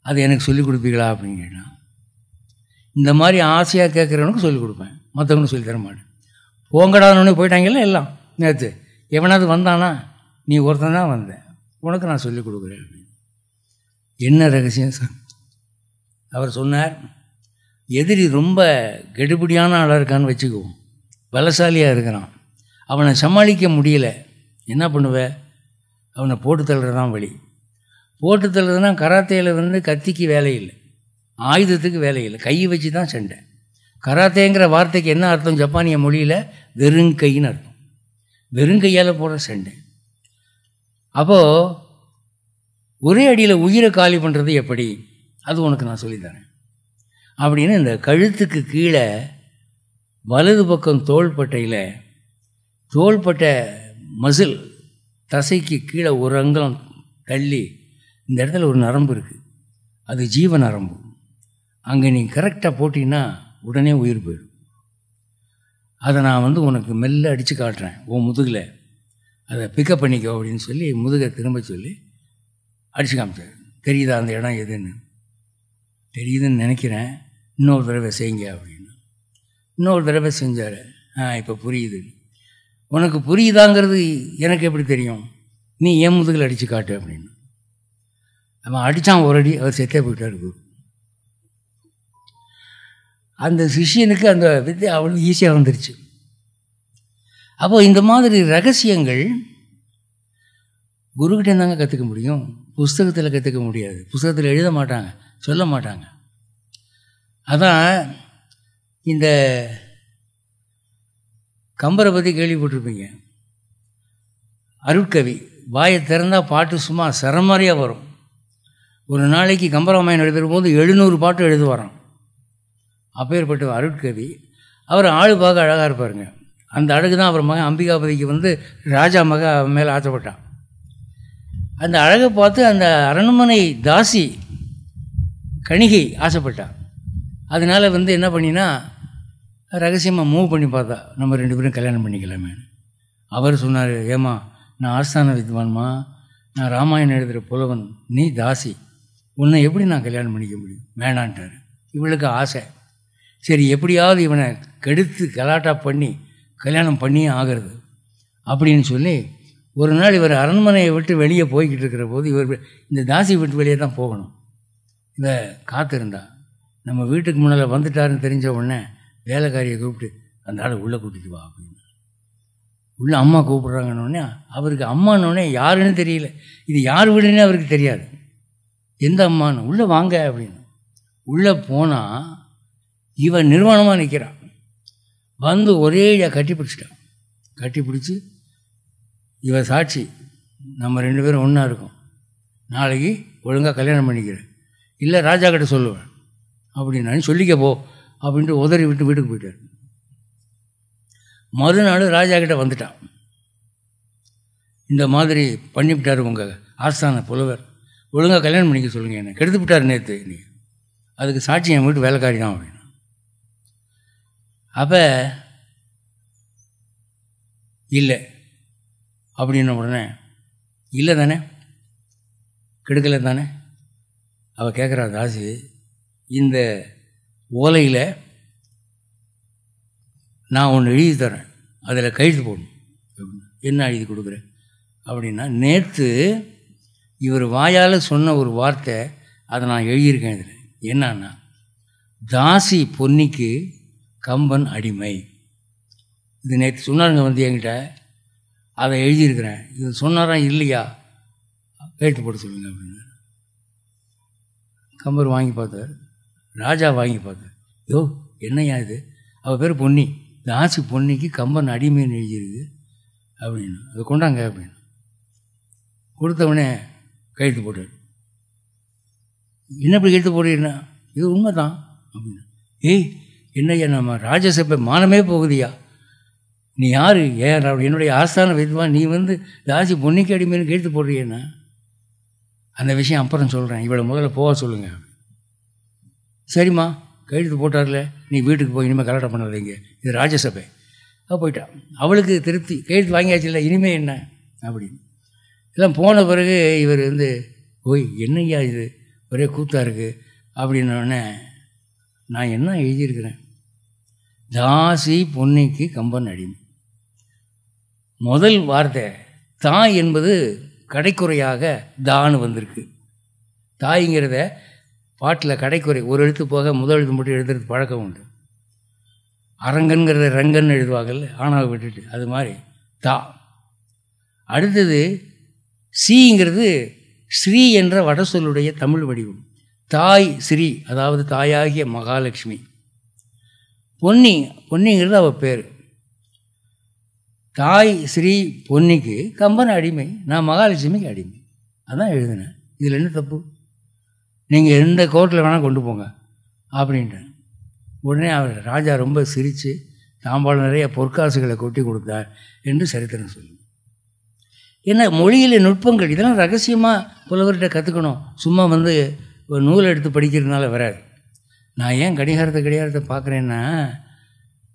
அது எனக்கு சொல்லிக் கொடுப்பீங்களா? அப்படின்னு கேட்டான். இந்த மாதிரி ஆசையாக கேட்குறவனுக்கு சொல்லிக் கொடுப்பேன். மற்றவனுக்கு சொல்லி தரமாட்டேன் மாட்டேன். போயிட்டாங்கல்ல எல்லாம்? நேற்று எவனாவது வந்தானா? நீ ஒருத்தன் தான் வந்தேன். உனக்கு நான் சொல்லிக் கொடுக்குறேன் அப்படின்னு. என்ன ரகசியம் சார்? அவர் சொன்னார் எதிரி ரொம்ப கெடுபிடியான ஆளாக இருக்கான்னு வச்சுக்குவோம் பலசாலியாக இருக்கிறான். அவனை சமாளிக்க முடியல. என்ன பண்ணுவ? அவனை போட்டு தள்ளுறதான் வழி. போட்டு தள்ளுறதுனா கராத்தையில் வந்து கத்திக்கு வேலை இல்லை. ஆயுதத்துக்கு வேலை இல்லை. கையை வச்சு தான் சண்டை. கராத்தேங்கிற வார்த்தைக்கு என்ன அர்த்தம்? ஜப்பானிய மொழியில் வெறுங்கைன்னு அர்த்தம். வெறுங்கையால் போடுற சண்டை. அப்போது ஒரே அடியில் உயிரை காலி பண்ணுறது எப்படி? அது உனக்கு நான் சொல்லித்தரேன் அப்படின்னு இந்த கழுத்துக்கு கீழே வலது பக்கம் தோள்பட்டையில் தோள்பட்டை மசில் தசைக்கு கீழே ஒரு அங்கம் தள்ளி இந்த இடத்துல ஒரு நரம்பு இருக்குது அது ஜீவ நரம்பு. அங்கே நீ கரெக்டாக போட்டின்னா உடனே உயிர் போயிடும். அதை நான் வந்து உனக்கு மெல்ல அடித்து காட்டுறேன் உன் முதுகில். அதை பிக்கப் பண்ணிக்கோ அப்படின்னு சொல்லி முதுகை திரும்ப சொல்லி அடித்து காமிச்சார். தெரியுதா அந்த இடம் எதுன்னு? தெரியுதுன்னு நினைக்கிறேன். இன்னொரு தடவை செய்யுங்க அப்படின்னு. இன்னொரு தடவை செஞ்சார். ஆ இப்போ புரியுது. உனக்கு புரியுதாங்கிறது எனக்கு எப்படி தெரியும்? நீ என் முதுகில் அடித்து காட்டு அப்படின்னு. அவன் அடித்தான் ஒரு அடி அவர் செத்தே போயிட்டார் குரு. அந்த சிஷியனுக்கு அந்த வித்தை அவ்வளோ ஈஸியாக வந்துருச்சு. அப்போ இந்த மாதிரி ரகசியங்கள் குருக்கிட்ட தாங்க கற்றுக்க முடியும். புஸ்தகத்தில் கற்றுக்க முடியாது. புஸ்தகத்தில் எழுத மாட்டாங்க சொல்ல மாட்டாங்க. அதான் இந்த கம்பரை பற்றி கேள்விப்பட்டிருப்பீங்க. அருட்கவி வாயை திறந்தால் பாட்டு சும்மா சரமாரியாக வரும். ஒரு நாளைக்கு கம்பராமாயணம் எழுதுகிற போது எழுநூறு பாட்டு எழுதுவாராம். அப்பேற்பட்ட அருட்கவி. அவர் ஆளு பார்க்க அழகாக இருப்பாருங்க. அந்த அழகு தான் அவர் மகன் அம்பிகாபதிக்கு வந்து ராஜா மக அவன் மேலே ஆசைப்பட்டான். அந்த அழகை பார்த்து அந்த அரண்மனை தாசி கணிகை ஆசைப்பட்டான். அதனால் வந்து என்ன பண்ணினா ரகசியமாக மூவ் பண்ணி பார்த்தா நம்ம ரெண்டு பேரும் கல்யாணம் பண்ணிக்கலாமே. அவர் சொன்னார் ஏமா நான் ஆஸ்தான வித்வான்மா. நான் ராமாயணம் எழுதுகிற புலவன் நீ தாசி. உன்னை எப்படி நான் கல்யாணம் பண்ணிக்க முடியும்? வேணான்ட்டார். இவளுக்கு ஆசை. சரி எப்படியாவது இவனை கெடுத்து கலாட்டா பண்ணி கல்யாணம் பண்ணியே ஆகிறது. அப்படின்னு சொல்லி ஒரு நாள் இவர் அரண்மனையை விட்டு வெளியே போய்கிட்டு இருக்கிற போது இவர் இந்த தாசி விட்டு வெளியே தான் போகணும். இவ காத்திருந்தா. நம்ம வீட்டுக்கு முன்னால் வந்துட்டாருன்னு தெரிஞ்ச உடனே வேலைக்காரியை கூப்பிட்டு அந்த ஆளை உள்ளே கூட்டிட்டு வா அப்படின்னு. உள்ளே அம்மா கூப்பிட்றாங்கன்னொடனே அவருக்கு அம்மானோடனே யாருன்னு தெரியல. இது யார் வீடுன்னு அவருக்கு தெரியாது. எந்த அம்மான்னு உள்ளே வாங்க அப்படின்னு. உள்ளே போனால் இவன் நிர்வாணமாக நிற்கிறான் வந்து ஒரே கட்டி பிடிச்சிட்டான். கட்டி பிடிச்சி இவன் சாட்சி நம்ம ரெண்டு பேரும் ஒன்றா இருக்கோம். நாளைக்கு ஒழுங்காக கல்யாணம் பண்ணிக்கிறேன். இல்லை ராஜா கிட்ட சொல்லுவேன். அப்படின்னு சொல்லிக்க போ அப்படின்ட்டு உதறி விட்டு வீட்டுக்கு போயிட்டார். மறுநாள் ராஜா கிட்ட வந்துட்டான். இந்த மாதிரி பண்ணிவிட்டார் உங்கள் ஆஸ்தான புலவர். ஒழுங்காக கல்யாணம் பண்ணிக்க சொல்லுங்கள் என்ன. கெடுத்து விட்டார் நேற்று நீ அதுக்கு சாட்சி என் வீட்டு வேலைக்காரி தான் அப்படின்னு. அப்போ இல்லை. அப்படின்ன உடனே இல்லை தானே கெடுக்கலை தானே? அவள் கேட்குறா தாசி இந்த ஓலையில் நான் ஒன்று எழுதி தரேன். அதில் கையெழுத்து போடணும். என்ன எழுதி கொடுக்குறேன் அப்படின்னா நேற்று இவர் வாயால் சொன்ன ஒரு வார்த்தை அதை நான் எழுதியிருக்கேன் இதில். என்னன்னா தாசி பொன்னிக்கு கம்பன் அடிமை. இது நேற்று சொன்னாருங்க வந்து என்கிட்ட. அதை எழுதியிருக்கிறேன். இது சொன்னாரா இல்லையா? கையெழுத்து போட சொல்லுங்க அப்படின்னு. கம்பர் வாங்கி பார்த்தார். ராஜா வாங்கி பார்த்தார். யோ என்னையா இது? அவள் பேர் பொன்னி. தாசி பொன்னிக்கு கம்பன் அடிமைன்னு எழுதியிருக்கு அப்படின்னு. அதை கொண்டாங்க அப்படின்னு. கொடுத்தவனே கையெழுத்து போட்டார். என்ன இப்படி கையெழுத்து போடுறீங்கன்னா? இது உண்மை தான் அப்படின்னு. ஏய் என்னய்யா நம்ம ராஜசபை மானமே போகுதியா? நீ யார்? ஏன் என்னுடைய ஆஸ்தான வைத்துவான் நீ வந்து தாசி பொன்னிக்கு அடிமைன்னு கேட்டு போடுறியண்ணா அந்த விஷயம் அப்புறம் சொல்கிறேன் இவளை முதல்ல போக சொல்லுங்கள் சரிம்மா கையெழுத்து போட்டார்ல. நீ வீட்டுக்கு போய் இனிமேல் கலெக்ட் பண்ணாதீங்க. இது ராஜசபை. அவள் போயிட்டான் அவளுக்கு திருப்தி. கையெழுத்து வாங்கியாச்சு இல்லை இனிமே என்ன? அப்படின்னு. எல்லாம் போன பிறகு இவர் வந்து ஓய் என்னய்யா இது? ஒரே கூத்தா இருக்குது அப்படின்னோடனே நான் என்ன எழுதியிருக்கிறேன்? தாசி பொன்னிக்கு கம்பன் அடிமை. முதல் வார்த்தை தாய் என்பது கடைக்குறையாக தான்னு வந்திருக்கு. தாய்ங்கிறத பாட்டில் கடைக்குறை ஒரு எழுத்து போக முதல் எழுத்து மட்டும் எழுதுறது பழக்கம் உண்டு. அரங்கன்கிறத ரங்கன் எழுதுவாங்கல்ல ஆணாவை விட்டுட்டு அது மாதிரி தா. அடுத்தது சீங்கிறது ஸ்ரீ என்ற வட சொல்லுடைய தமிழ் வடிவம். தாய் ஸ்ரீ அதாவது தாயாகிய மகாலட்சுமி. பொன்னி பொன்னிங்கிறது அவள் பேர். தாய் ஸ்ரீ பொன்னிக்கு கம்பன் அடிமை நான் மகாலட்சுமிக்கு அடிமை. அதான் எழுதினேன். இதில் என்ன தப்பு? நீங்கள் எந்த கோர்ட்டில் வேணால் கொண்டு போங்க அப்படின்ட்டேன். உடனே அவர் ராஜா ரொம்ப சிரித்து தாம்பாளம் நிறைய பொற்காசுகளை கொட்டி கொடுத்தார் என்று சரித்திரம் சொல்லும் ஏன்னா மொழியில் நுட்பங்கள் இதெல்லாம் ரகசியமாக புலவர்கிட்ட கற்றுக்கணும் சும்மா வந்து ஒரு நூல் எடுத்து படிக்கிறதுனால வராது. நான் ஏன் கடிகாரத்தை கடிகாரத்தை பார்க்குறேன்னா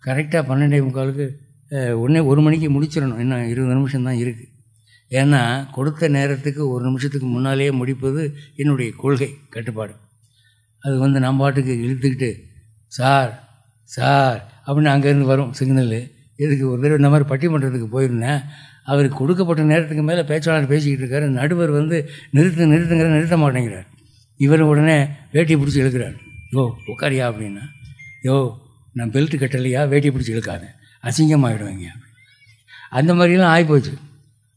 கரெக்டாக பன்னெண்டே முக்காலுக்கு உடனே ஒரு மணிக்கு முடிச்சிடணும். இன்னும் இருபது நிமிஷம் தான் இருக்குது ஏன்னா கொடுத்த நேரத்துக்கு ஒரு நிமிஷத்துக்கு முன்னாலேயே முடிப்பது என்னுடைய கொள்கை கட்டுப்பாடு. அது வந்து நம்ம பாட்டுக்கு இழுத்துக்கிட்டு சார் சார் அப்படின்னு அங்கேருந்து வரும் சிக்னல் இதுக்கு ஒரு தடவை இந்த மாதிரி பட்டிமன்றத்துக்கு போயிருந்தேன். அவருக்கு கொடுக்கப்பட்ட நேரத்துக்கு மேலே பேச்சாளர் பேசிக்கிட்டு இருக்காரு. நடுவர் வந்து நிறுத்து நிறுத்துங்கிற நிறுத்த மாட்டேங்கிறார். இவர் உடனே வேட்டி பிடிச்சி இழுக்கிறார். ஓ உட்காரியா அப்படின்னா. யோ நான் பெல்ட்டு கட்டலையா? வேட்டி பிடிச்சி இழுக்காத. அசிங்கமாகிடுவேங்க அந்த மாதிரிலாம் ஆகிப்போச்சு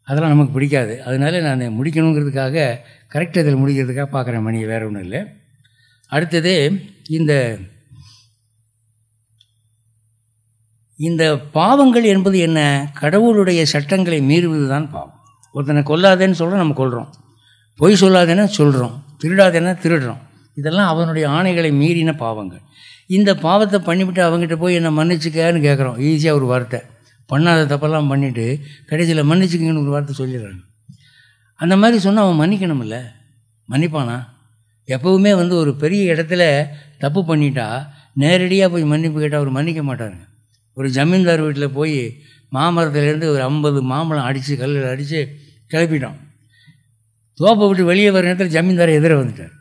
அதெல்லாம் நமக்கு பிடிக்காது. அதனால நான் முடிக்கணுங்கிறதுக்காக கரெக்டாக இதில் முடிக்கிறதுக்காக பார்க்குறேன் மணியை வேறு ஒன்றும் இல்லை. அடுத்தது இந்த இந்த பாவங்கள் என்பது என்ன? கடவுளுடைய சட்டங்களை மீறுவது தான் பாவம். ஒருத்தனை கொல்லாதேன்னு சொல்கிறோம் நம்ம கொள்கிறோம் பொய் சொல்லாதேன்னு சொல்கிறோம் திருடாதேன்னா திருடுறோம். இதெல்லாம் அவனுடைய ஆணைகளை மீறின பாவங்கள். இந்த பாவத்தை பண்ணிவிட்டு அவங்ககிட்ட போய் என்னை மன்னிச்சுக்கன்னு கேட்குறோம் ஈஸியாக ஒரு வார்த்தை. பண்ணாத தப்பெல்லாம் பண்ணிவிட்டு கடைசியில் மன்னிச்சுக்கங்கன்னு ஒரு வார்த்தை சொல்லிடுறாங்க. அந்த மாதிரி சொன்னால் அவன் மன்னிக்கணும்ல? மன்னிப்பானா? எப்போவுமே வந்து ஒரு பெரிய இடத்துல தப்பு பண்ணிட்டா நேரடியாக போய் மன்னிப்பு கேட்டால் அவர் மன்னிக்க மாட்டாருங்க. ஒரு ஜமீன்தார் வீட்டில் போய் மாமரத்துலேருந்து ஒரு ஐம்பது மாம்பழம் அடித்து கல்லில் அடித்து கிளப்பிட்டோம் தோப்பை விட்டு வெளியே வர நேரத்தில் ஜமீன்தாரை எதிர வந்துட்டார்.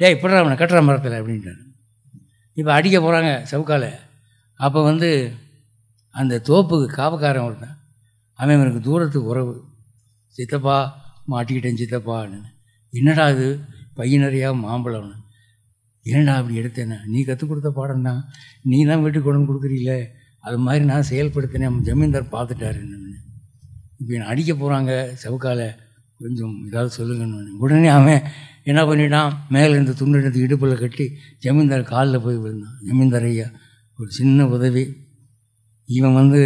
ஏய் இப்படா அவனை கட்டுற மரத்தில் அப்படின்ட்டான் இப்போ அடிக்க போகிறாங்க செவுக்கால. அப்போ வந்து அந்த தோப்புக்கு காவக்காரன் ஒருத்தன் அவன் எனக்கு தூரத்துக்கு உறவு. சித்தப்பா மாட்டிக்கிட்டேன் சித்தப்பான்னு என்னடா இது? பையன் நிறையா மாம்பழம்னு என்னடா அப்படி எடுத்தேன்னா? நீ கற்றுக் கொடுத்த பாடம் தான். நீ தான் வீட்டுக்கு கொண்டு வந்து கொடுக்குறீல அது மாதிரி நான் செயல்படுத்தினேன். ஜமீன்தார் பார்த்துட்டாருன்னு இப்போ என்னை அடிக்க போகிறாங்க செவுக்கால. கொஞ்சம் ஏதாவது சொல்லுங்கன்னு. உடனே அவன் என்ன பண்ணிட்டான்? மேலே இந்த துண்டு எடுத்து இடுப்பில் கட்டி ஜமீன்தார் காலில் போய் விழுந்தான். ஜமீன்தார் ஐயா ஒரு சின்ன உதவி. இவன் வந்து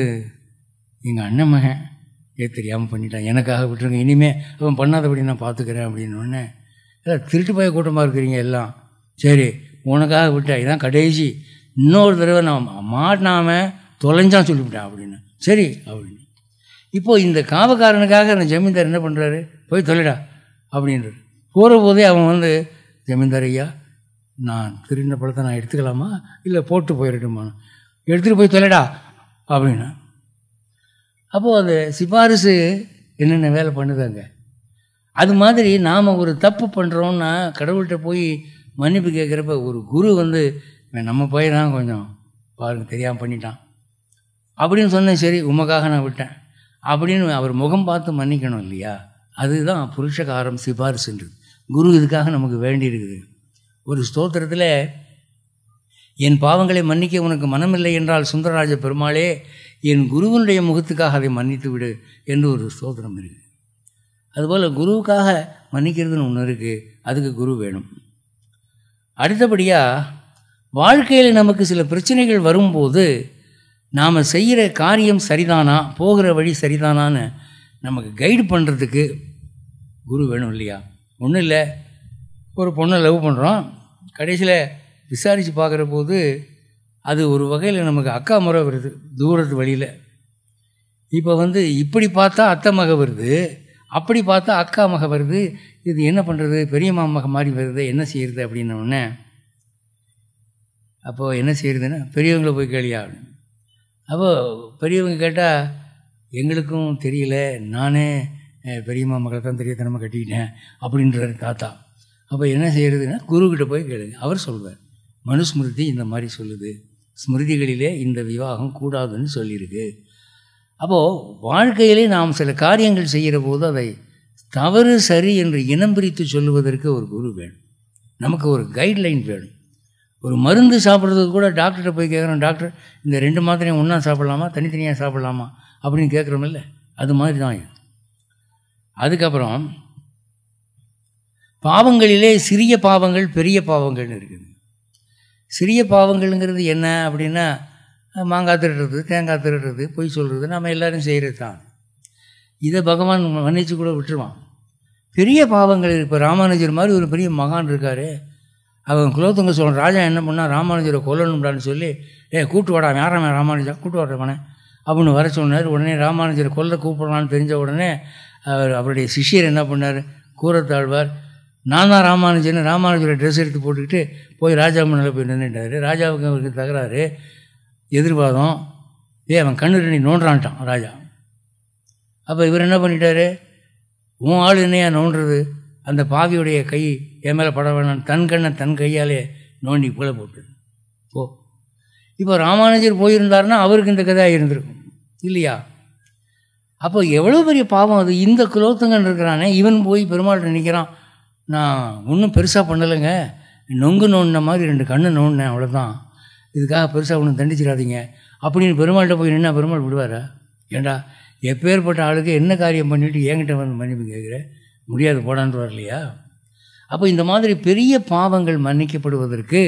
எங்கள் அண்ணன் மகன். ஏ தெரியாமல் பண்ணிட்டான். எனக்காக விட்டுருங்க. இனிமேல் அவன் பண்ணாதபடி நான் பார்த்துக்கிறேன் அப்படின்னு உடனே இல்லை திருட்டு போய் கூட்டமாக இருக்கிறீங்க எல்லாம். சரி உனக்காக விட்டேன். இதான் கடைசி. இன்னொரு தடவை நான் மாட்டினாம தொலைஞ்சான் சொல்லிவிட்டேன் அப்படின்னு. சரி அப்படின்னு. இப்போது இந்த காவக்காரனுக்காக அந்த ஜமீன்தார் என்ன பண்ணுறாரு போய் தொலைடா அப்படின்றார். போகிறபோதே அவன் வந்து ஜமீன்தார் ஐயா நான் திருடின பழத்தை நான் எடுத்துக்கலாமா? இல்லை போட்டு போயிடட்டுமா? எடுத்துகிட்டு போய் தொலைடா அப்படின்னா. அப்போது அந்த சிபாரிசு என்னென்ன வேலை பண்ணுதாங்க? அது மாதிரி நாம் ஒரு தப்பு பண்ணுறோன்னா கடவுள்கிட்ட போய் மன்னிப்பு கேட்குறப்ப ஒரு குரு வந்து நம்ம போய் தான் கொஞ்சம் பாருங்க தெரியாமல் பண்ணிட்டான். அப்படின்னு சொன்னேன் சரி உமக்காக நான் விட்டேன். அப்படின்னு அவர் முகம் பார்த்து மன்னிக்கணும் இல்லையா? அதுதான் புருஷகாரம் சிபாரிசுன்றது. குரு இதுக்காக நமக்கு வேண்டி இருக்குது ஒரு ஸ்தோத்திரத்தில் என் பாவங்களை மன்னிக்க உனக்கு மனமில்லை என்றால் சுந்தரராஜ பெருமாளே என் குருவனுடைய முகத்துக்காக அதை மன்னித்து விடு என்று ஒரு ஸ்தோத்திரம் இருக்குது அதுபோல் குருவுக்காக மன்னிக்கிறதுன்னு ஒன்று இருக்குது அதுக்கு குரு வேணும். அடுத்தபடியாக வாழ்க்கையில் நமக்கு சில பிரச்சனைகள் வரும்போது நாம் செய்கிற காரியம் சரிதானா போகிற வழி சரிதானான்னு நமக்கு கைடு பண்ணுறதுக்கு குரு வேணும் இல்லையா? ஒன்றும் இல்லை. ஒரு பொண்ணை லவ் பண்ணுறோம் கடைசியில் விசாரித்து பார்க்குற போது அது ஒரு வகையில் நமக்கு அக்கா முறை வருது தூரத்து வழியில். இப்போ வந்து இப்படி பார்த்தா அத்தை மக வருது அப்படி பார்த்தா அக்கா மக வருது. இது என்ன பண்ணுறது பெரிய மாமக மாதிரி வருது என்ன செய்கிறது அப்படின்ன உடனே அப்போது என்ன செய்கிறதுன்னா பெரியவங்களை போய் கேளியா? அப்போது பெரியவங்க கேட்டால் எங்களுக்கும் தெரியல நானே பெரியம்மா மகளை தான் தெரியத்தனமாக கட்டிக்கிட்டேன் அப்படின்றார் தாத்தா. அப்போ என்ன செய்கிறதுன்னா குருக்கிட்ட போய் கேளுங்க. அவர் சொல்வார் மனுஸ்மிருதி இந்த மாதிரி சொல்லுது. ஸ்மிருதிகளிலே இந்த விவாகம் கூடாதுன்னு சொல்லியிருக்கு. அப்போது வாழ்க்கையிலே நாம் சில காரியங்கள் செய்கிற போது அதை தவறு சரி என்று இனம் பிரித்து சொல்லுவதற்கு ஒரு குரு வேணும். நமக்கு ஒரு கைட்லைன் வேணும். ஒரு மருந்து சாப்பிட்றதுக்கு கூட டாக்டர்கிட்ட போய் கேட்குறோம் டாக்டர் இந்த ரெண்டு மாத்திரையும் ஒன்றா சாப்பிட்லாமா? தனித்தனியாக சாப்பிட்லாமா? அப்படின்னு கேட்குறோமில்ல அது மாதிரி தான் அதுக்கப்புறம் பாவங்களிலே சிறிய பாவங்கள் பெரிய பாவங்கள்னு இருக்குது. சிறிய பாவங்கள்ங்கிறது என்ன அப்படின்னா மாங்காய் திருடுறது தேங்காய் திருடுறது பொய் சொல்கிறது நம்ம எல்லோரும் செய்கிறது தான். இதை பகவான் மன்னிச்சு கூட விட்டுருவான். பெரிய பாவங்கள் இப்போ ராமானுஜர் மாதிரி ஒரு பெரிய மகான் இருக்கார். அவன் குலோத்துங்க சொல்கிறான் ராஜா என்ன பண்ணா ராமானுஜரை கொல்லணும்டான்னு சொல்லி ஏ கூட்டு வாடா யாராம ராமானுஜா கூட்டு வாடுறவனே அப்படின்னு வர சொன்னார். உடனே ராமானுஜரை கொல்ல கூப்பிடலான்னு தெரிஞ்ச உடனே அவர் அவருடைய சிஷ்யர் என்ன பண்ணார்? கூறத்தாழ்வார் நான் தான் ராமானுஜன் ராமானுஜரை ட்ரெஸ் எடுத்து போட்டுக்கிட்டு போய் ராஜா முன்னில் போய் நின்றுட்டார் ராஜாவுக்கு அவருக்கு தகராறு எதிர்வாதம். ஏ அவன் கண்ணு ரெண்டி நோண்டுறான்ட்டான் ராஜா. அப்போ இவர் என்ன பண்ணிட்டாரு? உன் ஆள் என்னையா நோண்டுறது? அந்த பாவியுடைய கை என் மேலே பட வேணாம். தன் கண்ணை தன் கையாலே நோண்டி போல போட்டு போ. இப்போ ராமானுஜர் போயிருந்தாருன்னா அவருக்கு இந்த கதையாக இருந்திருக்கும். இல்லையா? அப்போ எவ்வளோ பெரிய பாவம் அது? இந்த குலோத்துங்கன்னு இருக்கிறானே இவன் போய் பெருமாள்கிட்ட நிற்கிறான் நான் ஒன்றும் பெருசாக பண்ணலைங்க. நொங்கு நோண்டின மாதிரி ரெண்டு கண்ணு நோண்டினேன் அவ்வளோதான் இதுக்காக பெருசாக ஒன்றும் தண்டிச்சிடாதீங்க. அப்படின்னு பெருமாள்கிட்ட போய் நின்னா பெருமாள் விடுவார்? ஏண்டா எப்பேற்பட்ட ஆளுக்கு என்ன காரியம் பண்ணிவிட்டு என்கிட்ட வந்து மன்னிப்பு கேட்குற? முடியாது போடான்னு இல்லையா? அப்போ இந்த மாதிரி பெரிய பாவங்கள் மன்னிக்கப்படுவதற்கு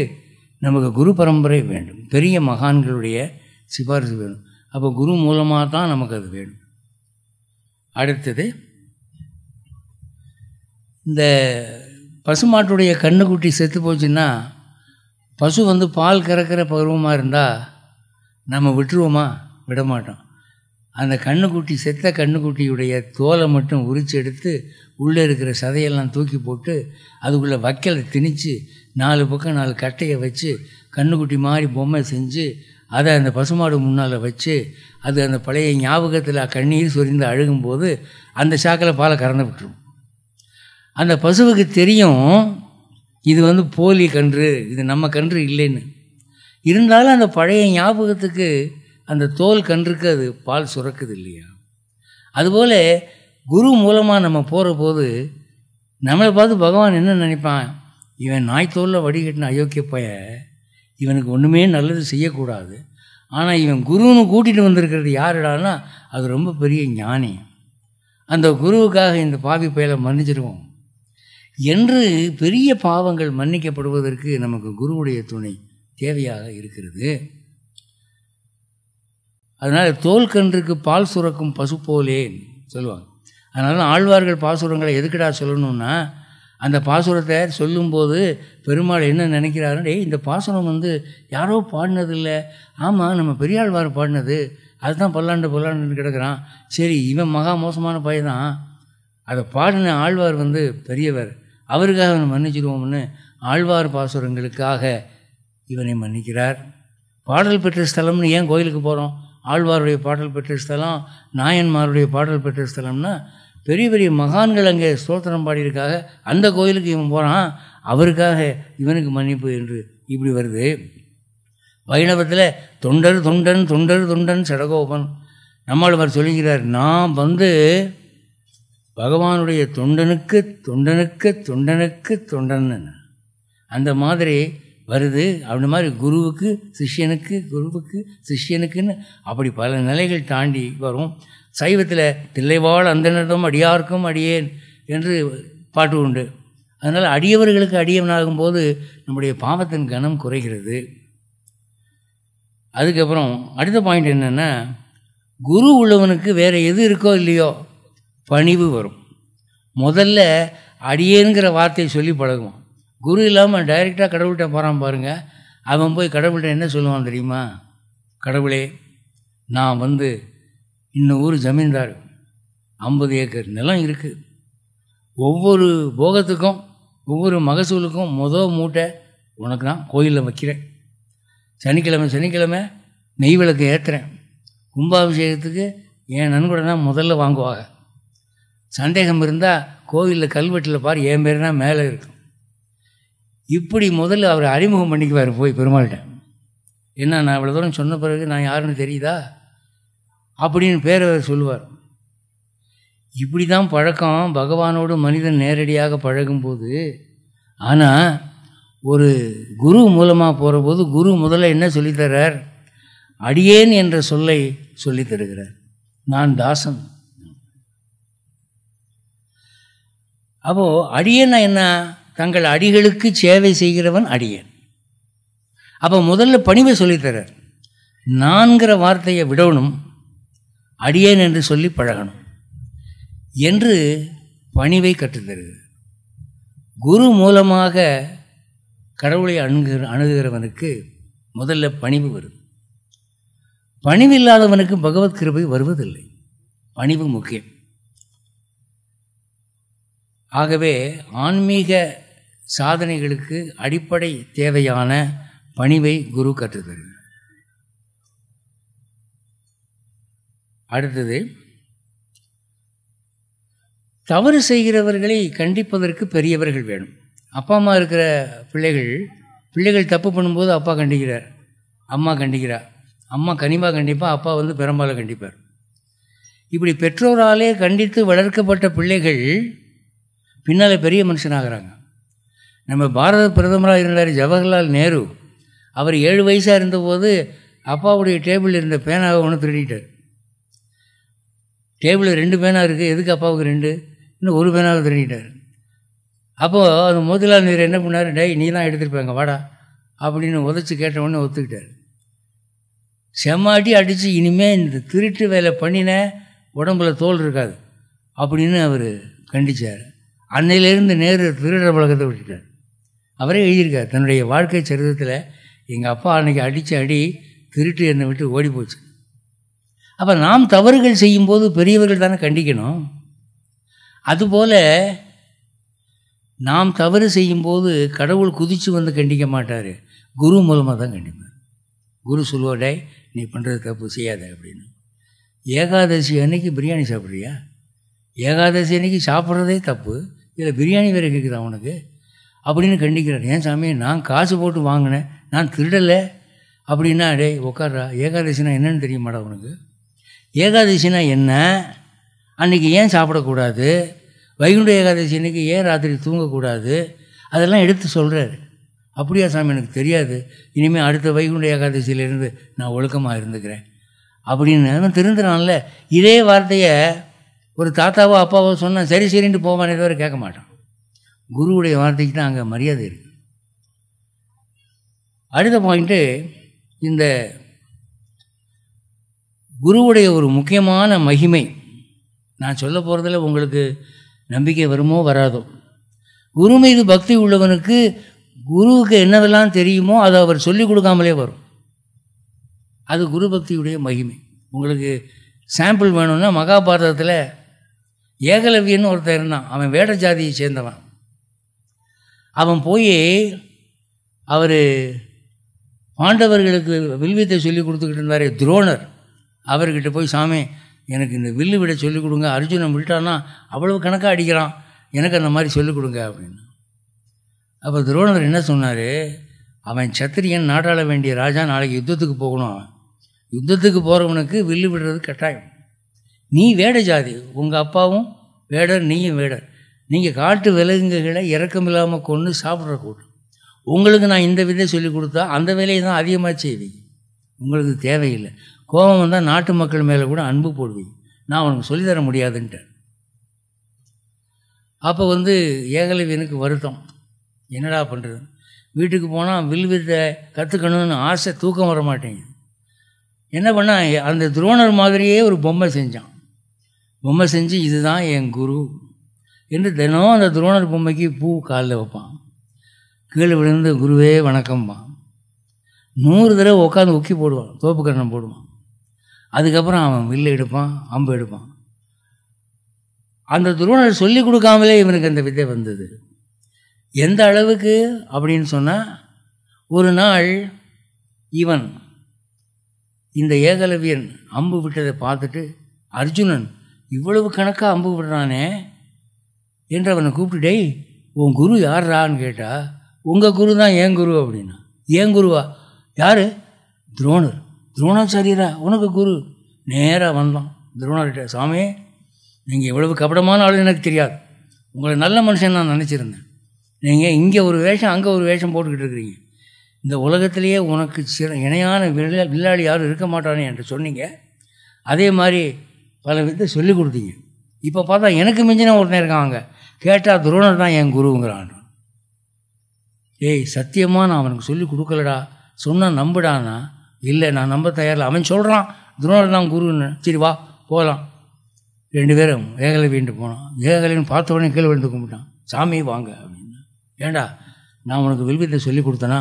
நமக்கு குரு பரம்பரை வேண்டும். பெரிய மகான்களுடைய சிபாரிசு வேணும். அப்போ குரு மூலமாக தான் நமக்கு அது வேணும். அடுத்தது இந்த பசுமாட்டுடைய கண்ணுக்குட்டி செத்து போச்சுன்னா பசு வந்து பால் கறக்கிற பருவமாக இருந்தால் நம்ம விட்டுருவோமா? விட மாட்டோம் அந்த கண்ணுக்குட்டி செத்த கண்ணுக்குட்டியுடைய தோலை மட்டும் உரித்து எடுத்து உள்ளே இருக்கிற சதையெல்லாம் தூக்கி போட்டு அதுக்குள்ளே வக்கலை திணித்து நாலு பக்கம் நாலு கட்டையை வச்சு கண்ணுக்குட்டி மாதிரி பொம்மை செஞ்சு அதை அந்த பசுமாடு முன்னால் வச்சு அது அந்த பழைய ஞாபகத்தில் கண்ணீர் சொரிந்து அழுகும்போது அந்த சாக்கில் பாலை கறந்து விட்டுரும். அந்த பசுவுக்கு தெரியும் இது வந்து போலி கன்று இது நம்ம கன்று இல்லைன்னு. இருந்தாலும் அந்த பழைய ஞாபகத்துக்கு அந்த தோல் கன்றுக்கு அது பால் சுரக்குது இல்லையா? அதுபோல் குரு மூலமாக நம்ம போகிற போது நம்மளை பார்த்து பகவான் என்ன நினைப்பான்? இவன் நாய் தோலில் வடிகட்டின அயோக்கிய பய இவனுக்கு ஒன்றுமே நல்லது செய்யக்கூடாது. ஆனால் இவன் குருன்னு கூட்டிகிட்டு வந்திருக்கிறது யாருடான்னா அது ரொம்ப பெரிய ஞானி. அந்த குருவுக்காக இந்த பாவி பயலை மன்னிச்சிடுவோம் என்று பெரிய பாவங்கள் மன்னிக்கப்படுவதற்கு நமக்கு குருவுடைய துணை தேவையாக இருக்கிறது. அதனால் தோல் கன்றுக்கு பால் சுரக்கும் பசு போலேன் சொல்லுவாங்க. அதனால ஆழ்வார்கள் ஆழ்வார்கள் பாசுரங்களை எதுக்கடா சொல்லணும்னா அந்த பாசுரத்தை சொல்லும்போது பெருமாள் என்ன நினைக்கிறாருன்னு டேய் இந்த பாசுரம் வந்து யாரோ பாடினதில்லை. ஆமாம் நம்ம பெரியாழ்வார் பாடினது. அதுதான் பல்லாண்டு பல்லாண்டுன்னு கிடக்கிறான். சரி இவன் மகா மோசமான பையன் அதை பாடின ஆழ்வார் வந்து பெரியவர். அவருக்காக அவனை மன்னிச்சிடுவோம்னு ஆழ்வார் பாசுரங்களுக்காக இவனை மன்னிக்கிறார். பாடல் பெற்ற ஸ்தலம்னு ஏன் கோயிலுக்கு போகிறோம் ஆழ்வாருடைய பாடல் பெற்ற ஸ்தலம் நாயன்மாருடைய பாடல் பெற்ற ஸ்தலம்னா பெரிய பெரிய மகான்கள் அங்கே ஸ்தோத்திரம் பாடியிருக்காக அந்த கோயிலுக்கு இவன் போகிறான் அவருக்காக இவனுக்கு மன்னிப்பு என்று இப்படி வருது. வைணவத்தில் தொண்டர் தொண்டன் தொண்டர் தொண்டன் சடகோபன். நம்மளவர் சொல்லுகிறார் நான் வந்து பகவானுடைய தொண்டனுக்கு தொண்டனுக்கு தொண்டனுக்கு தொண்டன் அந்த மாதிரி வருது. அப்படி மாதிரி குருவுக்கு சிஷ்யனுக்கு குருவுக்கு சிஷ்யனுக்குன்னு அப்படி பல நிலைகள் தாண்டி வரும். சைவத்தில் தில்லைவாழ் அந்தனிடம் அடியார்க்கும் அடியேன் என்று பாட்டு உண்டு. அதனால் அடியவர்களுக்கு அடியவனாகும்போது நம்முடைய பாவத்தின் கனம் குறைகிறது. அதுக்கப்புறம் அடுத்த பாயிண்ட் என்னென்னா குரு உள்ளவனுக்கு வேறு எது இருக்கோ இல்லையோ பணிவு வரும். முதல்ல அடியேங்கிற வார்த்தையை சொல்லி பழகுவோம் குரு இல்லாமல் டைரெக்டாக கடவுள்கிட்ட போகிறான் பாருங்கள் அவன் போய் கடவுள்கிட்ட என்ன சொல்லுவான் தெரியுமா? கடவுளே நான் வந்து இந்த ஊர் ஜமீன்தார் ஐம்பது ஏக்கர் நிலம் இருக்குது ஒவ்வொரு போகத்துக்கும் ஒவ்வொரு மகசூலுக்கும் மொதல் மூட்டை உனக்கு தான் கோயிலில் வைக்கிறேன். சனிக்கிழமை சனிக்கிழமை நெய் விளக்கு ஏற்றுறேன் கும்பாபிஷேகத்துக்கு என் நன்கொடை தான் முதல்ல வாங்குவாங்க. சந்தேகம் இருந்தால் கோவிலில் கல்வெட்டில் பார் என் பேர் தான் மேலே இருக்கும் இப்படி முதல்ல அவர் அறிமுகம் பண்ணிக்குவார் போய் பெருமாள்கிட்ட. என்ன நான் இவ்வளோ தூரம் சொன்ன பிறகு நான் யாருன்னு தெரியுதா? அப்படின்னு பேர் அவர் சொல்லுவார். இப்படி தான் பழக்கம் பகவானோடு மனிதன் நேரடியாக பழகும்போது ஆனால் ஒரு குரு மூலமாக போகிறபோது குரு முதல்ல என்ன சொல்லித்தரார் அடியேன் என்ற சொல்லை சொல்லித் தருகிறார். நான் தாசன். அப்போது அடியேன்னா என்ன? தங்கள் அடிகளுக்கு சேவை செய்கிறவன் அடியேன். அப்போ முதல்ல பணிவை சொல்லித்தரார் நான்கிற வார்த்தையை விடணும். அடியேன் என்று சொல்லி பழகணும். என்று பணிவை கற்றுத்தருகிறது குரு மூலமாக கடவுளை அணுகு அணுகுகிறவனுக்கு முதல்ல பணிவு வருது. பணிவு இல்லாதவனுக்கு பகவத் கிருபை வருவதில்லை. பணிவு முக்கியம். ஆகவே ஆன்மீக சாதனைகளுக்கு அடிப்படை தேவையான பணிவை குரு கற்றுத்தருகிறார் அடுத்தது தவறு செய்கிறவர்களை கண்டிப்பதற்கு பெரியவர்கள் வேணும். அப்பா அம்மா இருக்கிற பிள்ளைகள் பிள்ளைகள் தப்பு பண்ணும்போது அப்பா கண்டிக்கிறார் அம்மா கண்டிக்கிறார் அம்மா கனிமா கண்டிப்பாக அப்பா வந்து பெரும்பாலும் கண்டிப்பார். இப்படி பெற்றோராலே கண்டித்து வளர்க்கப்பட்ட பிள்ளைகள் பின்னால் பெரிய மனுஷனாகிறாங்க. நம்ம பாரத பிரதமராக இருந்தார் ஜவஹர்லால் நேரு. அவர் ஏழு வயசாக இருந்தபோது அப்பாவுடைய டேபிளில் இருந்த பேனாவை ஒன்று திருடிட்டார். டேபிளில் ரெண்டு பேனா இருக்குது எதுக்கு அப்பாவுக்கு ரெண்டு? இன்னும் ஒரு பேனாவை திருடிட்டார். அப்போது அந்த மோதிலால் நீர் என்ன பண்ணார்? டே நீ தான் எடுத்துருப்பாங்க வாடா. அப்படின்னு உதச்சி கேட்டவுடனே ஒத்துக்கிட்டார். செம்மாட்டி அடித்து இனிமேல் இந்த திருட்டு வேலை பண்ணின உடம்புல தோல் இருக்காது. அப்படின்னு அவர் கண்டிச்சார். அன்னையிலேருந்து நேரு திருடுற பழக்கத்தை விட்டுட்டார். அவரே எழுதியிருக்கார் தன்னுடைய வாழ்க்கை சரிதத்தில் எங்கள் அப்பா அன்னைக்கு அடித்த அடி திருட்டு என்னை விட்டு ஓடி போச்சு அப்போ நாம் தவறுகள் செய்யும்போது பெரியவர்கள் தானே கண்டிக்கணும்? அதுபோல் நாம் தவறு செய்யும்போது கடவுள் குதித்து வந்து கண்டிக்க மாட்டார். குரு மூலமாக தான் கண்டிப்பார். குரு சொல்லுவாடே நீ பண்ணுறது தப்பு செய்யாத அப்படின்னு. ஏகாதசி அன்னைக்கு பிரியாணி சாப்பிட்றியா? ஏகாதசி அன்னைக்கு சாப்பிட்றதே தப்பு. இதில் பிரியாணி வேறு கேட்குதா உனக்கு? அப்படின்னு கண்டிக்கிறார். ஏன் சாமி நான் காசு போட்டு வாங்கினேன் நான் திருடலை அப்படின்னா டேய் உட்காரா ஏகாதசினா என்னென்னு தெரியுமாடா உனக்கு? ஏகாதசினா என்ன? அன்றைக்கி ஏன் சாப்பிடக்கூடாது? வைகுண்ட ஏகாதசி அன்றைக்கி ஏன் ராத்திரி தூங்கக்கூடாது? அதெல்லாம் எடுத்து சொல்கிறாரு அப்படியா சாமி எனக்கு தெரியாது. இனிமேல் அடுத்த வைகுண்ட ஏகாதசியிலேருந்து நான் ஒழுக்கமாக இருந்துக்கிறேன். அப்படின்னு அவன் திருந்துறான்ல. இதே வார்த்தையை ஒரு தாத்தாவோ அப்பாவோ சொன்னால் சரி சரின்ட்டு போவானே தவிர கேட்க மாட்டான். குருவுடைய வார்த்தைக்கு தான் அங்கே மரியாதை இருக்குது அடுத்த பாயிண்ட்டு இந்த குருவுடைய ஒரு முக்கியமான மகிமை. நான் சொல்ல போகிறதில் உங்களுக்கு நம்பிக்கை வருமோ வராதோ. குரு மீது பக்தி உள்ளவனுக்கு குருவுக்கு என்னவெல்லாம் தெரியுமோ அதை அவர் சொல்லிக் கொடுக்காமலே வரும். அது குரு பக்தியுடைய மகிமை. உங்களுக்கு சாம்பிள் வேணும்னா மகாபாரதத்தில் ஏகலவியன்னு ஒருத்தர் இருந்தான். அவன் வேட ஜாதியை சேர்ந்தவன். அவன் போய் அவர் பாண்டவர்களுக்கு வில்வித்தை சொல்லி கொடுத்துக்கிட்டு இருந்தார் துரோணர். அவர்கிட்ட போய் சாமி எனக்கு இந்த வில்லு விட சொல்லிக் கொடுங்க. அர்ஜுனன் விட்டான்னா அவ்வளவு கணக்காக அடிக்கிறான். எனக்கு அந்த மாதிரி சொல்லிக் கொடுங்க அப்படின்னு. அப்போ துரோணர் என்ன சொன்னார்? அவன் சத்திரியன் நாட்டாள வேண்டிய ராஜா நாளைக்கு யுத்தத்துக்கு போகணும். அவன் யுத்தத்துக்கு போகிறவனுக்கு வில்லு விடுறது கட்டாயம். நீ வேட ஜாதி. உங்கள் அப்பாவும் வேடர் நீயும் வேடர். நீங்கள் காட்டு விலங்குகளை இறக்கம் இல்லாமல் கொண்டு சாப்பிட்ற கூட்டம். உங்களுக்கு நான் இந்த விதை சொல்லி கொடுத்தா அந்த வேலையை தான் அதிகமாக செய்வீங்க. உங்களுக்கு தேவையில்லை. கோபம் வந்தால் நாட்டு மக்கள் மேலே கூட அன்பு போடுவீங்க. நான் உனக்கு சொல்லித்தர முடியாதுன்ட்டேன். அப்போ வந்து ஏகலவியனுக்கு வருத்தம். என்னடா பண்ணுறது வீட்டுக்கு போனால் வில்வித்தை கற்றுக்கணும்னு ஆசை தூக்கம் வர மாட்டேங்குது. என்ன பண்ணால் அந்த துரோணர் மாதிரியே ஒரு பொம்மை செஞ்சான். பொம்மை செஞ்சு இதுதான் என் குரு என்று தினம் அந்த துரோணர் பொம்மைக்கு பூ காலில் வைப்பான். கீழே விழுந்து குருவே வணக்கம்பான் நூறு தடவை உட்காந்து உக்கி போடுவான் தோப்பு போடுவான். அதுக்கப்புறம் அவன் வில்லு எடுப்பான் அம்பு எடுப்பான். அந்த துரோணர் சொல்லி கொடுக்காமலே இவனுக்கு அந்த வித்தை வந்தது. எந்த அளவுக்கு அப்படின்னு சொன்னால் ஒரு நாள் இவன் இந்த ஏகலவியன் அம்பு விட்டதை பார்த்துட்டு அர்ஜுனன் இவ்வளவு கணக்காக அம்பு விடுறானே? என்று அவனை கூப்பிட்டு டேய் உன் குரு யார்றான்னு கேட்டால் உங்கள் குரு தான் என் குரு அப்படின்னா. ஏன் குருவா? யார்? துரோணர். துரோணாச்சாரியரா உனக்கு குரு. நேராக வந்தான். துரோணர்கிட்ட சாமி நீங்கள் எவ்வளவு கபடமான ஆள் எனக்கு தெரியாது. உங்களை நல்ல மனுஷன் நான் நினச்சிருந்தேன். நீங்கள் இங்கே ஒரு வேஷம் அங்கே ஒரு வேஷம் போட்டுக்கிட்டு இருக்கிறீங்க. இந்த உலகத்திலேயே உனக்கு சிற இணையான வில்லா வில்லாளி யாரும் இருக்க மாட்டானே என்று சொன்னீங்க. அதே மாதிரி பல விதத்தை சொல்லி கொடுத்தீங்க. இப்போ பார்த்தா எனக்கு மிஞ்சின ஒருத்தன் இருக்காங்க. கேட்டால் துரோணர் தான் என் குருங்கிறான். ஏய் சத்தியமாக நான் அவனுக்கு சொல்லி கொடுக்கலடா. சொன்னால் நம்புடான்னா இல்லை நான் நம்ப தயாரில்லை. அவன் சொல்கிறான் துரோணர் தான் குருன்னு சரி வா போகலாம். ரெண்டு பேரும் ஏகலை வீண்டு போனோம் ஏகலைன்னு பார்த்த உடனே கீழே விழுந்து கும்பிட்டான். சாமி வாங்க அப்படின்னு. ஏண்டா நான் உனக்கு வில்வித்தை சொல்லி கொடுத்தனா?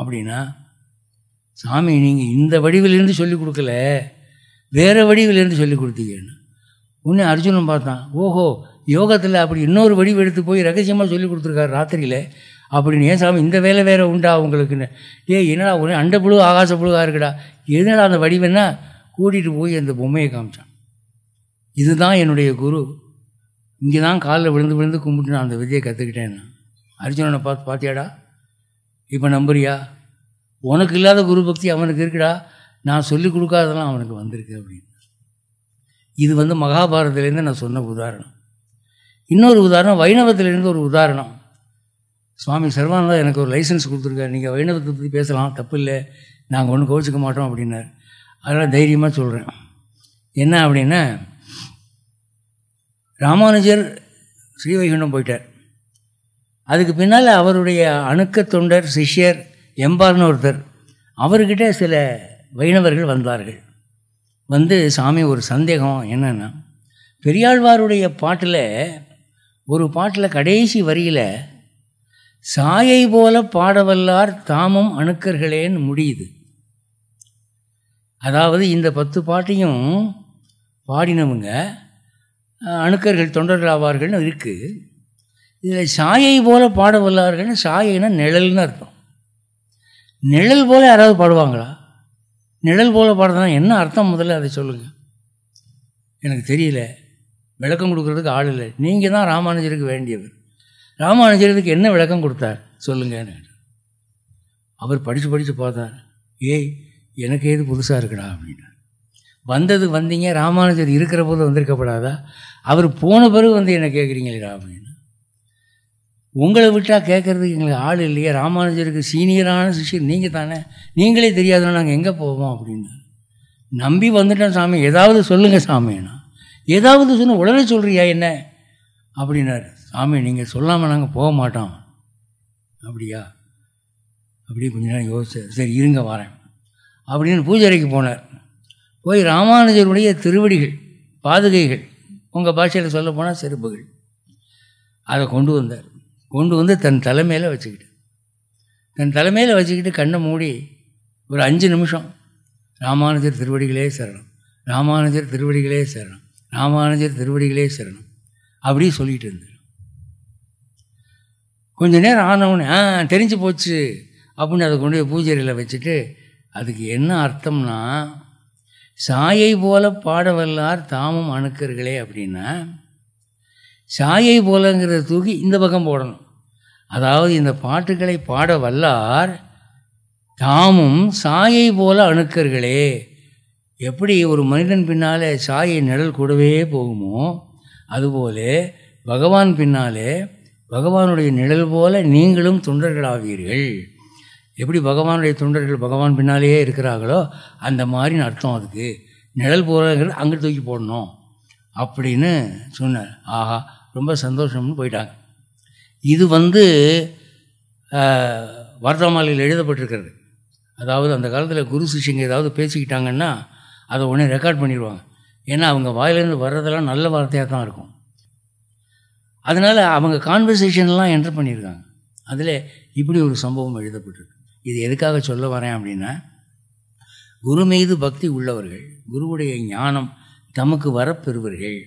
அப்படின்னா சாமி நீங்கள் இந்த வடிவிலேருந்து சொல்லி கொடுக்கல. வேறு வடிவிலேருந்து சொல்லி கொடுத்தீங்கன்னு. உடனே அர்ஜுனன் பார்த்தான். ஓஹோ யோகத்தில் அப்படி இன்னொரு வடிவு எடுத்து போய் ரகசியமாக சொல்லி கொடுத்துருக்காரு ராத்திரியில். அப்படின்னு ஏன் சாமி இந்த வேலை வேறு உண்டா உங்களுக்குன்னு? ஏ என்னடா ஒரே அண்ட புழு ஆகாச புழுவாக இருக்குடா? எதுனடா அந்த வடிவன்னா கூட்டிகிட்டு போய் அந்த பொம்மையை காமிச்சான். இதுதான் என்னுடைய குரு. இங்கே தான் காலில் விழுந்து விழுந்து கும்பிட்டு நான் அந்த விதியை கற்றுக்கிட்டேன் அர்ஜுனனை பார்த்து பார்த்தியாடா இப்போ நம்புறியா? உனக்கு இல்லாத குரு பக்தி அவனுக்கு இருக்குடா. நான் சொல்லி கொடுக்காதெல்லாம் அவனுக்கு வந்திருக்கு அப்படின்னு. இது வந்து மகாபாரதத்துலேருந்து நான் சொன்ன உதாரணம். இன்னொரு உதாரணம் வைணவத்திலேருந்து ஒரு உதாரணம். சுவாமி சர்வானந்தா எனக்கு ஒரு லைசன்ஸ் கொடுத்துருக்காரு. நீங்கள் வைணவத்தை பற்றி பேசலாம் தப்பு இல்லை நாங்கள் ஒன்றும் கோச்சிக்க மாட்டோம் அப்படின்னார். அதனால் தைரியமாக சொல்கிறேன் என்ன அப்படின்னா ராமானுஜர் ஸ்ரீவைகுண்டம் போயிட்டார். அதுக்கு பின்னால் அவருடைய அணுக்க தொண்டர் சிஷ்யர் எம்பார்னு ஒருத்தர் அவர்கிட்ட சில வைணவர்கள் வந்தார்கள். வந்து சாமி ஒரு சந்தேகம் என்னென்னா பெரியாழ்வாருடைய பாட்டில் ஒரு பாட்டில் கடைசி வரியில் சாயை போல பாடவல்லார் தாமும் அணுக்கர்களேன்னு முடியுது. அதாவது இந்த பத்து பாட்டையும் பாடினவங்க அணுக்கர்கள் தொண்டர்கள் ஆவார்கள்னு இருக்குது இதில் சாயை போல பாட வல்லார்கள்னு சாயைனா நிழல்னு அர்த்தம். நிழல் போல யாராவது பாடுவாங்களா? நிழல் போல பாடுறதுனா என்ன அர்த்தம் முதல்ல அதை சொல்லுங்கள் எனக்கு தெரியல. விளக்கம் கொடுக்குறதுக்கு ஆள் இல்லை. நீங்கள் தான் ராமானுஜருக்கு வேண்டியவர். ராமானுஜருக்கு என்ன விளக்கம் கொடுத்தார்? சொல்லுங்கன்னு அவர் படித்து படித்து பார்த்தார். ஏய் எனக்கு எது புதுசாக இருக்குடா அப்படின்னு. வந்தது வந்தீங்க ராமானுஜர் இருக்கிற போது வந்திருக்கப்படாதா? அவர் போன பிறகு வந்து என்ன கேட்குறீங்களா அப்படின்னு. உங்களை விட்டால் கேட்குறதுக்கு எங்களுக்கு ஆள் இல்லையே. ராமானுஜருக்கு சீனியரான சிஷியர் நீங்கள் தானே. நீங்களே தெரியாதுன்னா நாங்கள் எங்கே போவோம் அப்படின்னு. நம்பி வந்துட்டோம் சாமி. ஏதாவது சொல்லுங்கள் சாமின்னா ஏதாவது சொன்ன உடனே சொல்கிறியா என்ன? அப்படின்னாரு. சாமி நீங்கள் சொல்லாமல் நாங்கள் போக மாட்டோம். அப்படியா? அப்படியே கொஞ்ச நேரம் யோசிச்சார் சரி இருங்க வரேன். அப்படின்னு பூஜைக்கு போனார். போய் ராமானுஜருடைய திருவடிகள் பாதுகைகள் உங்கள் பாஷையில் சொல்ல போனால் செருப்புகள் அதை கொண்டு வந்தார். கொண்டு வந்து தன் தலைமையில் வச்சுக்கிட்டு தன் தலைமையில் வச்சுக்கிட்டு கண்ணை மூடி ஒரு அஞ்சு நிமிஷம் ராமானுஜர் திருவடிகளே சரணம் ராமானுஜர் திருவடிகளே சரணம் ராமானுஜர் திருவடிகளே சரணம் அப்படி சொல்லிகிட்டு இருந்தார். கொஞ்ச நேரம் ஆனவுடனே ஆ தெரிஞ்சு போச்சு அப்படின்னு அதை கொண்டு போய் பூஜையில் வச்சுட்டு அதுக்கு என்ன அர்த்தம்னா சாயை போல பாடவல்லார் தாமும் அணுக்கர்களே அப்படின்னா சாயை போலங்கிறத தூக்கி இந்த பக்கம் போடணும். அதாவது இந்த பாட்டுகளை பாட வல்லார் தாமும் சாயை போல அணுக்கர்களே. எப்படி ஒரு மனிதன் பின்னாலே சாயை நிழல் கூடவே போகுமோ அதுபோல பகவான் பின்னாலே பகவானுடைய நிழல் போல நீங்களும் தொண்டர்களாவீர்கள். எப்படி பகவானுடைய தொண்டர்கள் பகவான் பின்னாலேயே இருக்கிறார்களோ அந்த மாதிரின்னு அர்த்தம் அதுக்கு. நிழல் போகிறங்கிறது அங்கே தூக்கி போடணும். அப்படின்னு சொன்னார். ஆஹா ரொம்ப சந்தோஷம்னு போயிட்டாங்க. இது வந்து வர்த்தமாலையில் எழுதப்பட்டிருக்கிறது. அதாவது அந்த காலத்தில் குரு சிஷ்யங்க ஏதாவது பேசிக்கிட்டாங்கன்னா அதை உடனே ரெக்கார்ட் பண்ணிடுவாங்க. ஏன்னா அவங்க வாயிலேருந்து வர்றதெல்லாம் நல்ல வார்த்தையாக தான் இருக்கும். அதனால் அவங்க கான்வர்சேஷன்லாம் என்டர் பண்ணியிருக்காங்க அதில் இப்படி ஒரு சம்பவம் எழுதப்பட்டிருக்கு. இது எதுக்காக சொல்ல வரேன் அப்படின்னா குரு மீது பக்தி உள்ளவர்கள் குருவுடைய ஞானம் தமக்கு வரப்பெறுவர்கள்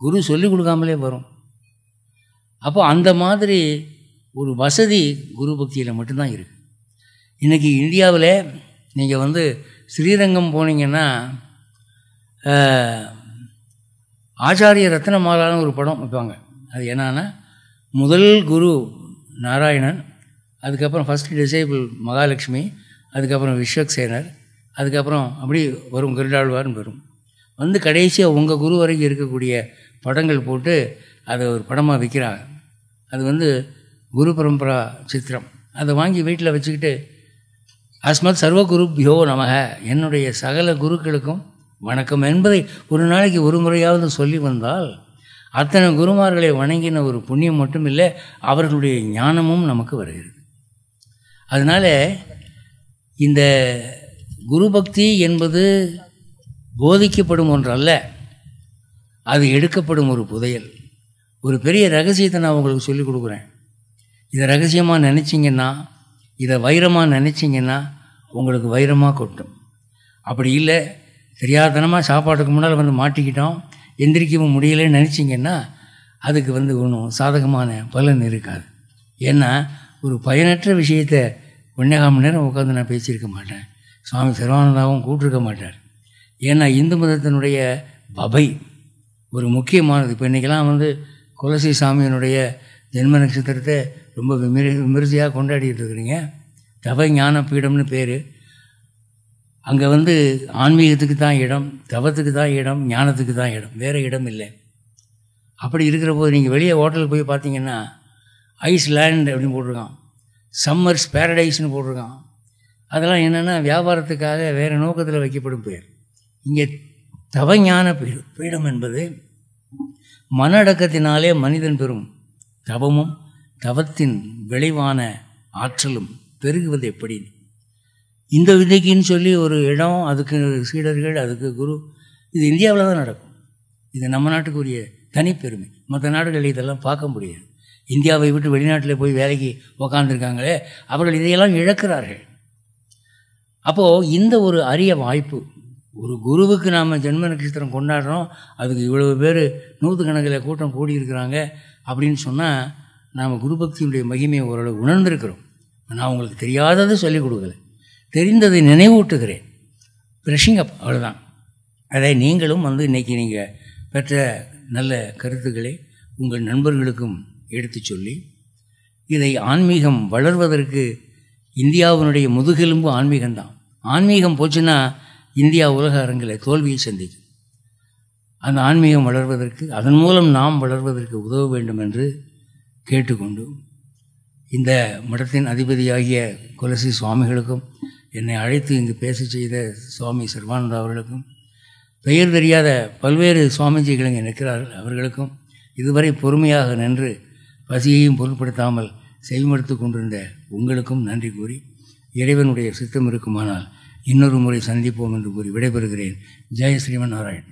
குரு சொல்லிக் கொடுக்காமலே வரும். அப்போ அந்த மாதிரி ஒரு வசதி குரு பக்தியில் மட்டும்தான் இருக்குது இன்றைக்கி இந்தியாவில் நீங்கள் வந்து ஸ்ரீரங்கம் போனீங்கன்னா ஆச்சாரிய ரத்னமாலான்னு ஒரு படம் வைப்பாங்க. அது என்னன்னா முதல் குரு நாராயணன் அதுக்கப்புறம் ஃபஸ்ட்டு டிசேபிள் மகாலட்சுமி அதுக்கப்புறம் விஸ்வக்சேனர் அதுக்கப்புறம் அப்படி வரும் கருடாழ்வார்னு வரும். வந்து கடைசியாக உங்கள் குரு வரைக்கும் இருக்கக்கூடிய படங்கள் போட்டு அதை ஒரு படமாக விற்கிறாங்க அது வந்து குரு பரம்பரா சித்திரம். அதை வாங்கி வீட்டில் வச்சுக்கிட்டு அஸ்மத் சர்வ குருபியோ நமக என்னுடைய சகல குருக்களுக்கும் வணக்கம் என்பதை ஒரு நாளைக்கு ஒரு முறையாவது சொல்லி வந்தால் அத்தனை குருமார்களை வணங்கின ஒரு புண்ணியம் மட்டும் இல்லை அவர்களுடைய ஞானமும் நமக்கு வருகிறது. அதனால் இந்த குரு பக்தி என்பது போதிக்கப்படும் ஒன்றல்ல அது எடுக்கப்படும் ஒரு புதையல். ஒரு பெரிய ரகசியத்தை நான் உங்களுக்கு சொல்லிக் கொடுக்குறேன். இதை ரகசியமாக நினச்சிங்கன்னா இதை வைரமாக நினச்சிங்கன்னா உங்களுக்கு வைரமாக கொட்டும். அப்படி இல்லை தெரியாதனமாக சாப்பாட்டுக்கு முன்னால் வந்து மாட்டிக்கிட்டோம் எந்திரிக்கவும் முடியலைன்னு நினச்சிங்கன்னா அதுக்கு வந்து ஒன்றும் சாதகமான பலன் இருக்காது. ஏன்னா ஒரு பயனற்ற விஷயத்தை ஒன்றேகால் மணி நேரம் உட்காந்து நான் பேசியிருக்க மாட்டேன். சுவாமி சர்வானந்தாவும் கூப்பிட்டுருக்க மாட்டார். ஏன்னா இந்து மதத்தினுடைய பபை ஒரு முக்கியமானது. இப்போ இன்றைக்கெல்லாம் வந்து குலசி சாமியினுடைய ஜென்ம நட்சத்திரத்தை ரொம்ப விமரி விமரிசையாக கொண்டாடிட்டு இருக்கிறீங்க. தவ ஞான பீடம்னு பேர். அங்கே வந்து ஆன்மீகத்துக்கு தான் இடம் தவத்துக்கு தான் இடம் ஞானத்துக்கு தான் இடம். வேறு இடம் இல்லை. அப்படி இருக்கிற போது நீங்கள் வெளியே ஹோட்டலுக்கு போய் பார்த்தீங்கன்னா ஐஸ்லேண்ட் அப்படின்னு போட்டிருக்கான். சம்மர்ஸ் பேரடைஸ்னு போட்டிருக்கான். அதெல்லாம் என்னென்னா வியாபாரத்துக்காக வேறு நோக்கத்தில் வைக்கப்படும் பெயர். இங்கே தவஞான பீடம் பீடம் என்பது மன அடக்கத்தினாலே மனிதன் பெறும் தவமும் தவத்தின் விளைவான ஆற்றலும் பெருகுவது எப்படி? இந்த விதைக்குன்னு சொல்லி ஒரு இடம் அதுக்கு சீடர்கள் அதுக்கு குரு இது இந்தியாவில் தான் நடக்கும். இது நம்ம நாட்டுக்குரிய தனிப்பெருமை. மற்ற நாடுகளில் இதெல்லாம் பார்க்க முடியாது. இந்தியாவை விட்டு வெளிநாட்டில் போய் வேலைக்கு உக்காந்துருக்காங்களே அவர்கள் இதையெல்லாம் இழக்கிறார்கள். அப்போது இந்த ஒரு அரிய வாய்ப்பு ஒரு குருவுக்கு நாம் ஜென்ம நட்சத்திரம் கொண்டாடுறோம் அதுக்கு இவ்வளவு பேர் நூற்றுக்கணக்கில் கூட்டம் கூடியிருக்கிறாங்க அப்படின்னு சொன்னால் நாம் குரு பக்தியுடைய மகிமையை ஓரளவு உணர்ந்திருக்கிறோம். நான் உங்களுக்கு தெரியாததை சொல்லிக் கொடுக்கல. தெரிந்ததை நினைவூட்டுகிறேன். ப்ரெஷிங் அப் அவ்வளோதான் அதை நீங்களும் வந்து இன்றைக்கி நீங்கள் பெற்ற நல்ல கருத்துக்களை உங்கள் நண்பர்களுக்கும் எடுத்து சொல்லி இதை ஆன்மீகம் வளர்வதற்கு இந்தியாவினுடைய முதுகெலும்பு ஆன்மீகம்தான். ஆன்மீகம் போச்சுன்னா இந்தியா உலக அரங்கில் தோல்வியை சந்திக்கும். அந்த ஆன்மீகம் வளர்வதற்கு அதன் மூலம் நாம் வளர்வதற்கு உதவ வேண்டும் என்று கேட்டுக்கொண்டு இந்த மடத்தின் அதிபதியாகிய குலசி சுவாமிகளுக்கும் என்னை அழைத்து இங்கு பேச செய்த சுவாமி சர்வானந்தா அவர்களுக்கும் பெயர் தெரியாத பல்வேறு சுவாமிஜிகள் இங்கே நிற்கிறார்கள் அவர்களுக்கும் இதுவரை பொறுமையாக நின்று பசியையும் பொருட்படுத்தாமல் செய்மடுத்து கொண்டிருந்த உங்களுக்கும் நன்றி கூறி இறைவனுடைய சித்தம் இருக்குமானால் இன்னொரு முறை சந்திப்போம் என்று கூறி விடைபெறுகிறேன். ஜெய ஸ்ரீமன் நாராயண்